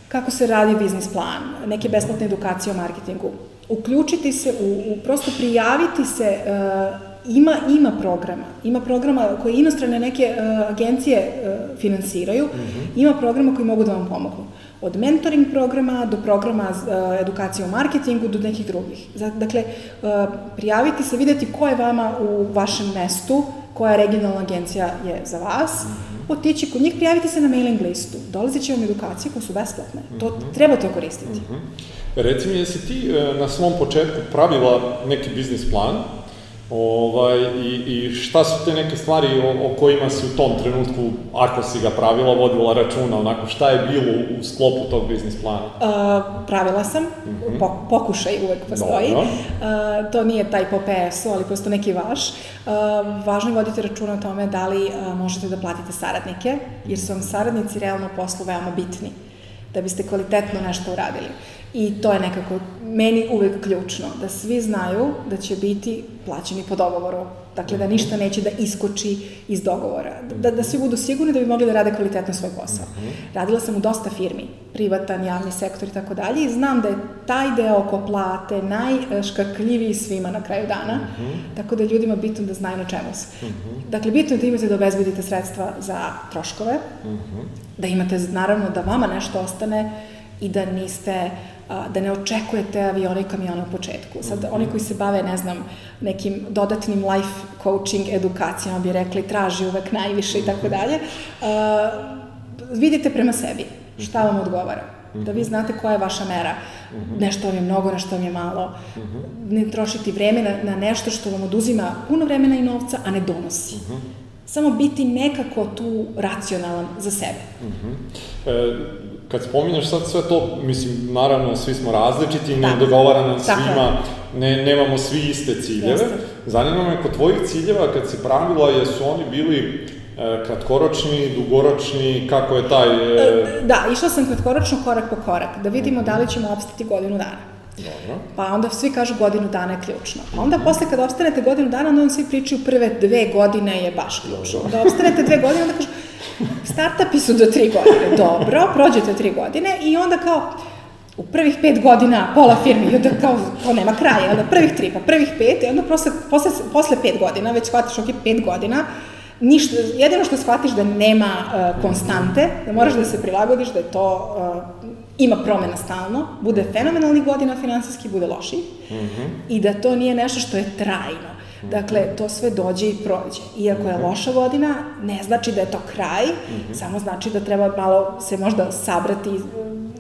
kako se radi biznis plan, neke besplatne edukacije o marketingu. Uključiti se, u, u prosto prijaviti se uh, ima, ima programa, ima programa koje inostrane neke uh, agencije uh, finansiraju, mm -hmm. ima programa koji mogu da vam pomognu. Od mentoring programa do programa uh, edukacije o marketingu do nekih drugih. Dakle, uh, prijaviti se, videti ko je vama u vašem mestu, koja regionalna agencija je za vas, -hmm. otići kod njih, prijaviti se na mailing listu. Dolazit će vam edukacije koje su besplatne. To mhm. treba to koristiti. Mm -hmm. Reci mi, jesi ti na svom početku pravila neki biznis plan, Ovaj, i, I šta su te neke stvari o, o kojima si u tom trenutku, ako si ga pravila, vodila računa, onako, šta je bilo u sklopu tog biznis plana? Uh, pravila sam, uh mhm. -huh. po, pokušaj uvek postoji. Uh, to nije taj po PS-u, ali prosto neki vaš. Uh, važno je voditi računa o tome da li uh, možete da platite saradnike, jer su vam saradnici realno poslu veoma bitni da biste kvalitetno nešto uradili. I to je nekako meni uvek ključno, da svi znaju da će biti plaćeni po dogovoru. Dakle, da ništa neće da iskoči iz dogovora. Da, da svi budu sigurni da bi mogli da rade kvalitetno svoj posao. Mhm. Radila sam u dosta firmi, privatan, javni sektor i tako dalje i znam da je taj deo oko plate najškakljiviji svima na kraju dana, mhm. tako da je ljudima bitno da znaju na čemu su. Mhm. Dakle, bitno je da imate da obezbedite sredstva za troškove, da imate, naravno, da vama nešto ostane i da niste da ne očekujete avione i kamione u početku. Sad, oni koji se bave, ne znam, nekim dodatnim life coaching edukacijama bi rekli traži uvek najviše i tako dalje, vidite prema sebi šta vam odgovara. Da vi znate koja je vaša mera. Nešto vam je mnogo, nešto vam je malo. Ne trošiti vreme na, na nešto što vam oduzima puno vremena i novca, a ne donosi. Samo biti nekako tu racionalan za sebe. E, kad spominješ sad sve to, mislim, naravno, svi smo različiti, ne dogovara nam svima, ne, nemamo svi iste ciljeve. Jeste. Zanima me, kod tvojih ciljeva, kad si pravila, jesu oni bili e, kratkoročni, dugoročni, kako je taj... E... e da, išla sam kratkoročno korak po korak, da vidimo da li ćemo opstati godinu dana. Dobro. Pa onda svi kažu godinu dana je ključno. Pa onda mm. posle kad opstanete godinu dana, onda vam svi pričaju prve dve godine je baš ključno. Da opstanete dve godine, onda kažu, Startupi su do tri godine. Dobro, prođete tri godine i onda kao, u prvih pet godina pola firmi, i onda kao, kao nema kraja, onda prvih tri, pa prvih pet, i onda posle, posle, posle pet godina, već shvatiš, ok, pet godina, ništa, jedino što shvatiš da nema uh, konstante, da moraš da se prilagodiš, da je to, uh, ima promena stalno, bude fenomenalni godina finansijski, bude loši, mm -hmm. i da to nije nešto što je trajno. Dakle, to sve dođe i prođe. Iako je loša godina, ne znači da je to kraj, samo znači da treba malo se možda sabrati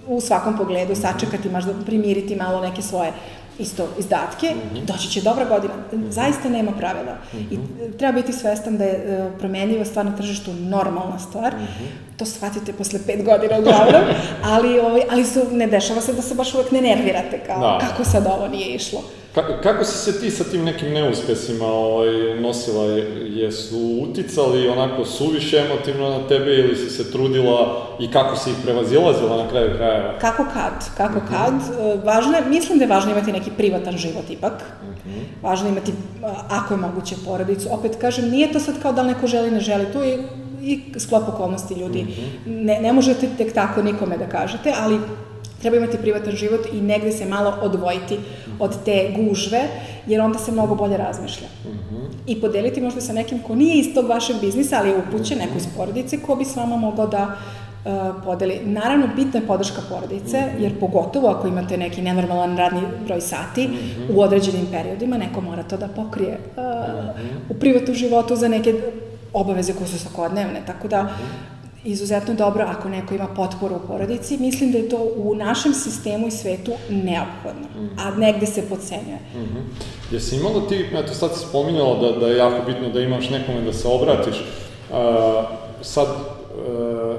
u svakom pogledu, sačekati, možda primiriti malo neke svoje isto izdatke, mm -hmm. doći će dobra godina. Zaista nema pravila. Mm -hmm. I treba biti svestan da je e, promenljiva stvar na tržištu normalna stvar. Mm -hmm. To shvatite posle pet godina uglavnom, ali, ovaj, ali su, ne dešava se da se baš uvek ne nervirate kao da. kako sad ovo nije išlo. Ka, kako si se ti sa tim nekim neuspesima ovaj, nosila? Jesu uticali onako suviše emotivno na tebe ili si se trudila i kako si ih prevazilazila na kraju krajeva? Kako kad, kako mm -hmm. kad. E, važno je, mislim da je važno imati neki privatan život ipak. Mm -hmm. Važno je imati, ako je moguće, porodicu. Opet kažem, nije to sad kao da li neko želi, ne želi. Tu je i sklop okolnosti ljudi. Mm -hmm. ne, ne možete tek tako nikome da kažete, ali treba imati privatan život i negde se malo odvojiti od te gužve, jer onda se mnogo bolje razmišlja. Mm -hmm. I podeliti možda sa nekim ko nije iz tog vašeg biznisa, ali je upućen, neko iz porodice, ko bi s vama mogao da uh, podeli. Naravno, bitna je podrška porodice, mm -hmm. jer pogotovo ako imate neki nenormalan radni broj sati mm -hmm. u određenim periodima, neko mora to da pokrije uh, mm -hmm. u privatnom životu za neke obaveze koje su svakodnevne, tako da izuzetno dobro ako neko ima potporu u porodici. Mislim da je to u našem sistemu i svetu neophodno, a negde se podcenjuje. Mm -hmm. Jesi imala ti, eto sad si spominjala da, da je jako bitno da imaš nekome da se obratiš, uh, sad uh,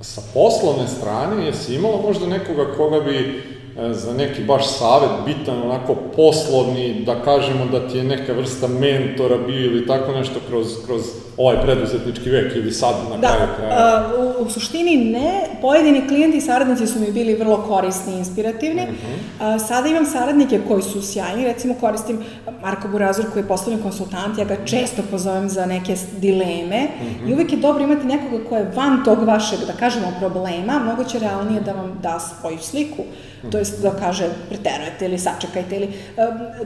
sa poslovne strane jesi imala možda nekoga koga bi za neki baš savet bitan, onako poslovni, da kažemo da ti je neka vrsta mentora bio ili tako nešto kroz, kroz ovaj preduzetnički vek ili sad na da, kraju kraja? Da, u, u suštini ne. Pojedini klijenti i saradnici su mi bili vrlo korisni i inspirativni. Uh. -huh. sada imam saradnike koji su sjajni, recimo koristim Marko Burazur koji je poslovni konsultant, ja ga često pozovem za neke dileme uh mhm. -huh. i uvek je dobro imati nekoga ko je van tog vašeg, da kažemo, problema, mnogo će realnije da vam da svoju sliku to jest da kaže preterujete ili sačekajte ili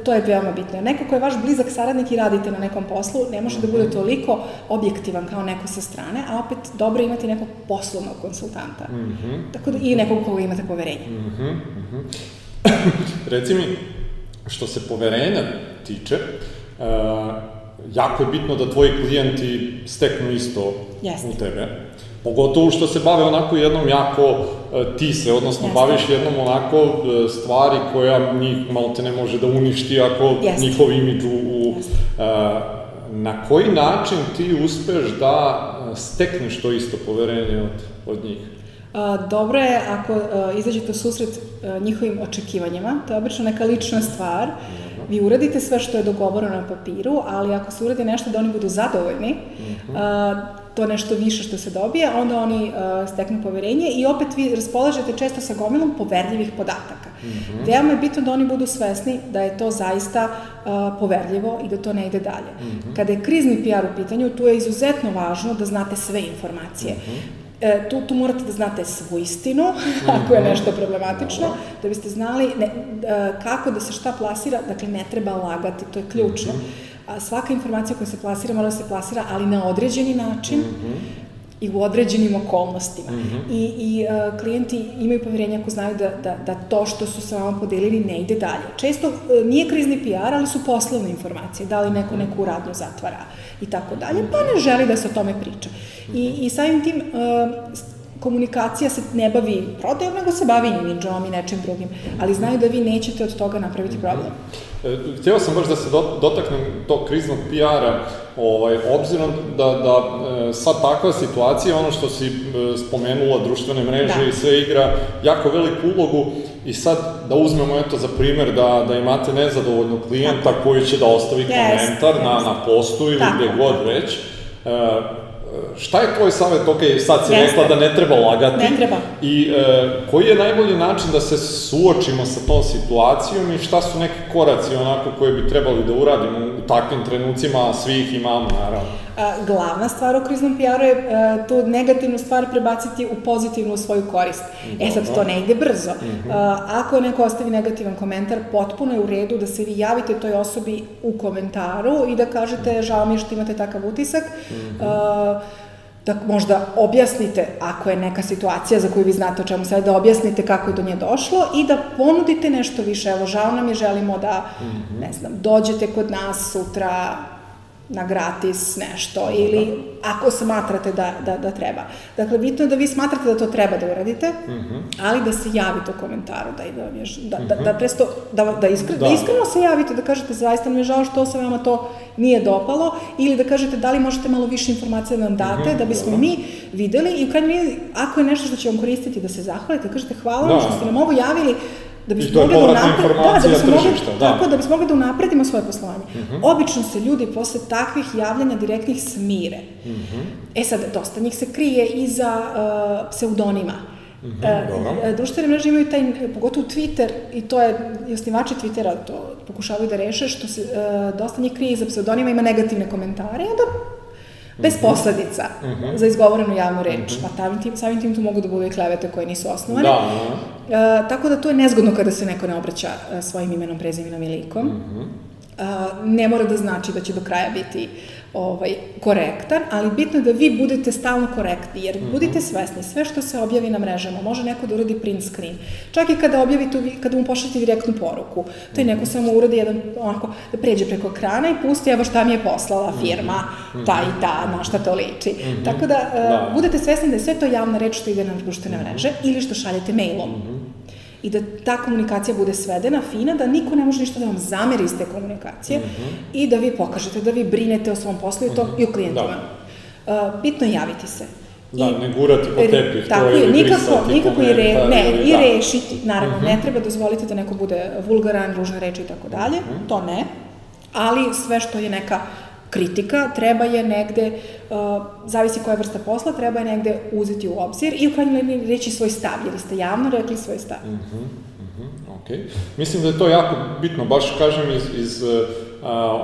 to je veoma bitno. Neko ko je vaš blizak saradnik i radite na nekom poslu, ne može da bude toliko objektivan kao neko sa strane, a opet dobro imati nekog poslovnog konsultanta. Mm -hmm. Tako da, i nekog koga imate poverenje. Mm -hmm. Mm -hmm. Reci mi, što se poverenja tiče, uh, jako je bitno da tvoji klijenti steknu isto Jeste. u tebe. Pogotovo što se bave onako jednom jako e, ti se, odnosno Jeste. baviš jednom onako e, stvari koja njih malo te ne može da uništi ako Jeste. njihov imidž u... u e, na koji način ti uspeš da stekneš to isto poverenje od, od njih? A, dobro je ako izađete u susret njihovim očekivanjima, to je obično neka lična stvar. Vi uradite sve što je dogovoreno na papiru, ali ako se uradi nešto da oni budu zadovoljni, uh mhm. -huh to nešto više što se dobije, onda oni uh, steknu poverenje i opet vi raspolažete često sa gomilom poverljivih podataka. Mm -hmm. Veoma je bitno da oni budu svesni da je to zaista uh, poverljivo i da to ne ide dalje. Mm -hmm. Kada je krizni PR u pitanju, tu je izuzetno važno da znate sve informacije. Mm -hmm. E, tu, tu morate da znate svu istinu, ako je mhm. nešto problematično, da biste znali ne, e, kako da se šta plasira, dakle ne treba lagati, to je ključno. Mm -hmm svaka informacija koja se plasira mora da se plasira, ali na određeni način mm -hmm. i u određenim okolnostima. Mm -hmm. I, i uh, klijenti imaju poverenje ako znaju da, da, da to što su sa vama podelili ne ide dalje. Često uh, nije krizni PR, ali su poslovne informacije, da li neko neku radnju zatvara i tako dalje, pa ne želi da se o tome priča. I, i samim tim uh, komunikacija se ne bavi prodajom, nego se bavi imidžom i nečim drugim, ali znaju da vi nećete od toga napraviti problem. E, htio sam baš da se dotaknem tog kriznog PR-a, ovaj, obzirom da, da e, sad takva situacija, ono što si e, spomenula, društvene mreže da. i sve igra jako veliku ulogu i sad da uzmemo eto za primer da, da imate nezadovoljnog klijenta Tako. koji će da ostavi yes, komentar yes. na, na postu ili Tako. gde god već, šta je tvoj savjet, ok, sad si Jeste. rekla da ne treba lagati. Ne treba. I e, koji je najbolji način da se suočimo sa tom situacijom i šta su neki koraci onako koje bi trebali da uradimo u takvim trenucima, svi ih imamo, naravno. Glavna stvar u kriznom PR-u je tu negativnu stvar prebaciti u pozitivnu svoju korist. E sad, to ne ide brzo. A, ako neko ostavi negativan komentar, potpuno je u redu da se vi javite toj osobi u komentaru i da kažete žao mi je što imate takav utisak. A, da možda objasnite, ako je neka situacija za koju vi znate o čemu sad, da objasnite kako je do nje došlo i da ponudite nešto više. Evo, žao nam je, želimo da, mm -hmm. ne znam, dođete kod nas sutra, na gratis nešto ili ako smatrate da, da, da treba. Dakle, bitno je da vi smatrate da to treba da uradite, mm -hmm. ali da se javite u komentaru, da, da, vam je, da, da, da, presto, da, da, iskre, da. da iskreno se javite, da kažete zaista mi je žao što se vama to nije dopalo, ili da kažete da li možete malo više informacija da nam date, mm -hmm. da bismo mi videli i u krajnjem ako je nešto što će vam koristiti, da se zahvalite, da kažete hvala da. što ste nam ovo javili, da bismo mogli da unapredimo, da, da bismo mogli, da. Tako, da bismo mogli da unapredimo svoje poslovanje. Uh mhm. -huh. Obično se ljudi posle takvih javljanja direktnih smire. Uh mhm. -huh. E sad, dosta njih se krije iza uh, pseudonima. Mm -hmm, e, društvene mreže imaju taj, pogotovo Twitter, i to je, i osnivači Twittera to pokušavaju da reše, što se uh, dosta njih krije iza pseudonima, ima negativne komentare, onda bez mhm. posledica mhm. -huh. za izgovorenu javnu reč. Uh -huh. Pa samim tim, samim tim to mogu da budu i klevete koje nisu osnovane. Da, uh, tako da to je nezgodno kada se neko ne obraća uh, svojim imenom, prezimenom i likom. Uh -huh. uh, ne mora da znači da će do kraja biti ovaj, korektan, ali bitno je da vi budete stalno korektni, jer mm -hmm. budite svesni, sve što se objavi na mrežama, može neko da uradi print screen. Čak i kada objavite, kada mu pošljete direktnu poruku, to je neko samo uradi jedan, onako, da pređe preko ekrana i pusti, evo šta mi je poslala mhm. firma, mm -hmm. ta i ta, na šta to liči. Mm -hmm. Tako da, uh, da, budete svesni da je sve to javna reč što ide na društvene mreže ili što šaljete mailom. Mm -hmm i da ta komunikacija bude svedena, fina, da niko ne može ništa da vam zameri iz te komunikacije mm -hmm. i da vi pokažete da vi brinete o svom poslu i, to, mm -hmm. i o klijentima. Da. Uh, bitno je javiti se. Da, I, ne gurati po tepih, tako je, nikako, nikako i, re, ne, i da. rešiti, naravno, mm -hmm. ne treba dozvoliti da neko bude vulgaran, ružne reči i tako dalje, mhm. to ne, ali sve što je neka kritika, treba je negde, uh, zavisi koja vrsta posla, treba je negde uzeti u obzir i u krajnjoj liniji reći svoj stav, jer ste javno rekli svoj stav. Mm -hmm, mm -hmm, ok. Mislim da je to jako bitno, baš kažem iz, iz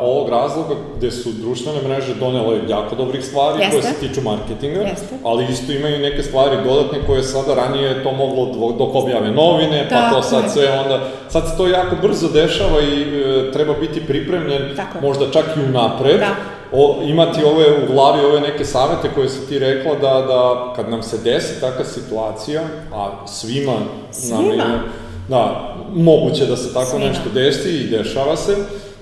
ovog razloga gde su društvene mreže donele jako dobrih stvari Jeste. koje se tiču marketinga, Jeste. ali isto imaju neke stvari dodatne koje sada ranije to moglo dok objave novine, pa Tako to sad sve onda, sad se to jako brzo dešava i e, treba biti pripremljen, Tako možda čak i unapred, da. o, imati ove u glavi ove neke savete koje si ti rekla da, da kad nam se desi takva situacija, a svima, svima. nam je, da, moguće da se tako svima. nešto desi i dešava se,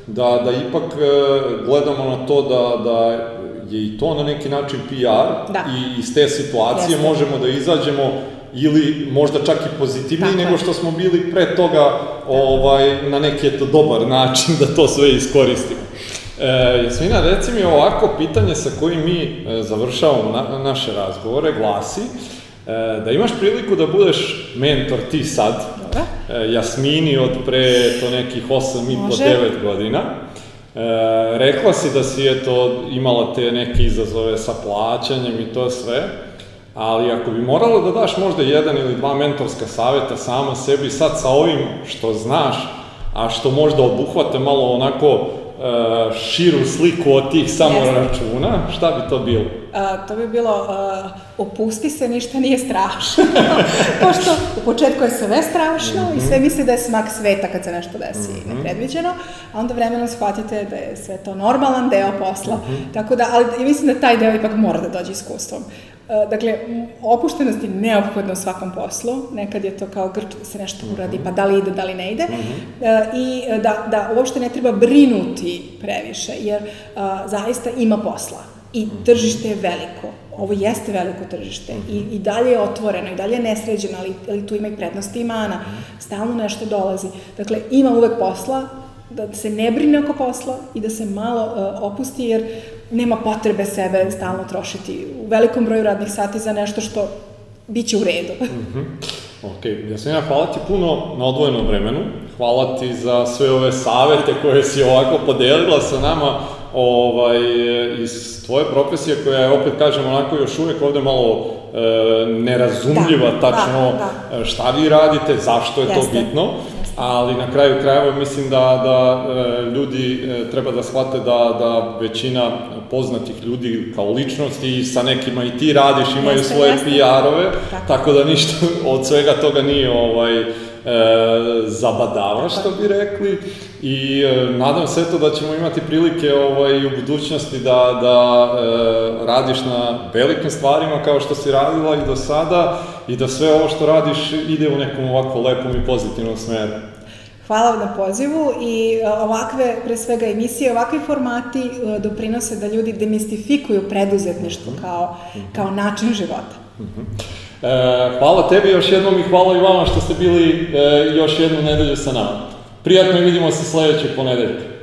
da, da ipak e, gledamo na to da, da je i to na neki način PR da. i iz te situacije Jeste. možemo da izađemo ili možda čak i pozitivniji Tako nego što smo bili pre toga ovaj, na neki eto dobar način da to sve iskoristimo. E, Jasmina, reci mi ovako, pitanje sa kojim mi e, završavamo na, naše razgovore glasi, e, da imaš priliku da budeš mentor ti sad, Jasmini od pre to nekih 8 i po 9 godina. E, rekla si da si eto imala te neke izazove sa plaćanjem i to sve, ali ako bi morala da daš možda jedan ili dva mentorska saveta sama sebi sad sa ovim što znaš, a što možda obuhvate malo onako uh, širu sliku od tih samo Jeste. računa, šta bi to bilo? Uh, to bi bilo uh, opusti se, ništa nije strašno. Pošto u početku je sve strašno mm -hmm. i sve misli da je smak sveta kad se nešto desi mm -hmm. nepredviđeno, a onda vremenom shvatite da je sve to normalan deo posla. Mm -hmm. Tako da, ali mislim da taj deo ipak mora da dođe iskustvom. E, dakle, opuštenost je neophodna u svakom poslu. Nekad je to kao grč da se nešto uradi, pa da li ide, da li ne ide. Mm -hmm. I da, da uopšte ne treba brinuti previše, jer a, zaista ima posla. I tržište je veliko. Ovo jeste veliko tržište. I, i dalje je otvoreno, i dalje je nesređeno, ali, ali tu ima i prednosti i mana. Stalno nešto dolazi. Dakle, ima uvek posla, da se ne brine oko posla i da se malo uh, opusti, jer nema potrebe sebe stalno trošiti u velikom broju radnih sati za nešto što biće u redu. mm -hmm. Ok, Jasmina, hvala ti puno na odvojenom vremenu, hvala ti za sve ove savete koje si ovako podelila sa nama ovaj, iz tvoje profesije koja je, opet kažem, onako još uvek ovde malo e, nerazumljiva da, tačno da, da. šta vi radite, zašto je Jeste. to bitno ali na kraju krajeva mislim da, da e, ljudi e, treba da shvate da, da većina poznatih ljudi kao ličnosti i sa nekima i ti radiš, imaju jeste, svoje PR-ove, tako. tako da ništa od svega toga nije ovaj, zabadava, što bi rekli, i e, nadam se to da ćemo imati prilike ovaj, u budućnosti da, da e, radiš na velikim stvarima kao što si radila i do sada i da sve ovo što radiš ide u nekom ovako lepom i pozitivnom smeru. Hvala vam na pozivu i e, ovakve, pre svega emisije, ovakvi formati e, doprinose da ljudi demistifikuju preduzetništvo kao, kao način života. E, hvala tebi još jednom i hvala i vama što ste bili e, još jednu nedelju sa nama. Prijatno i vidimo se sledećeg ponedeljka.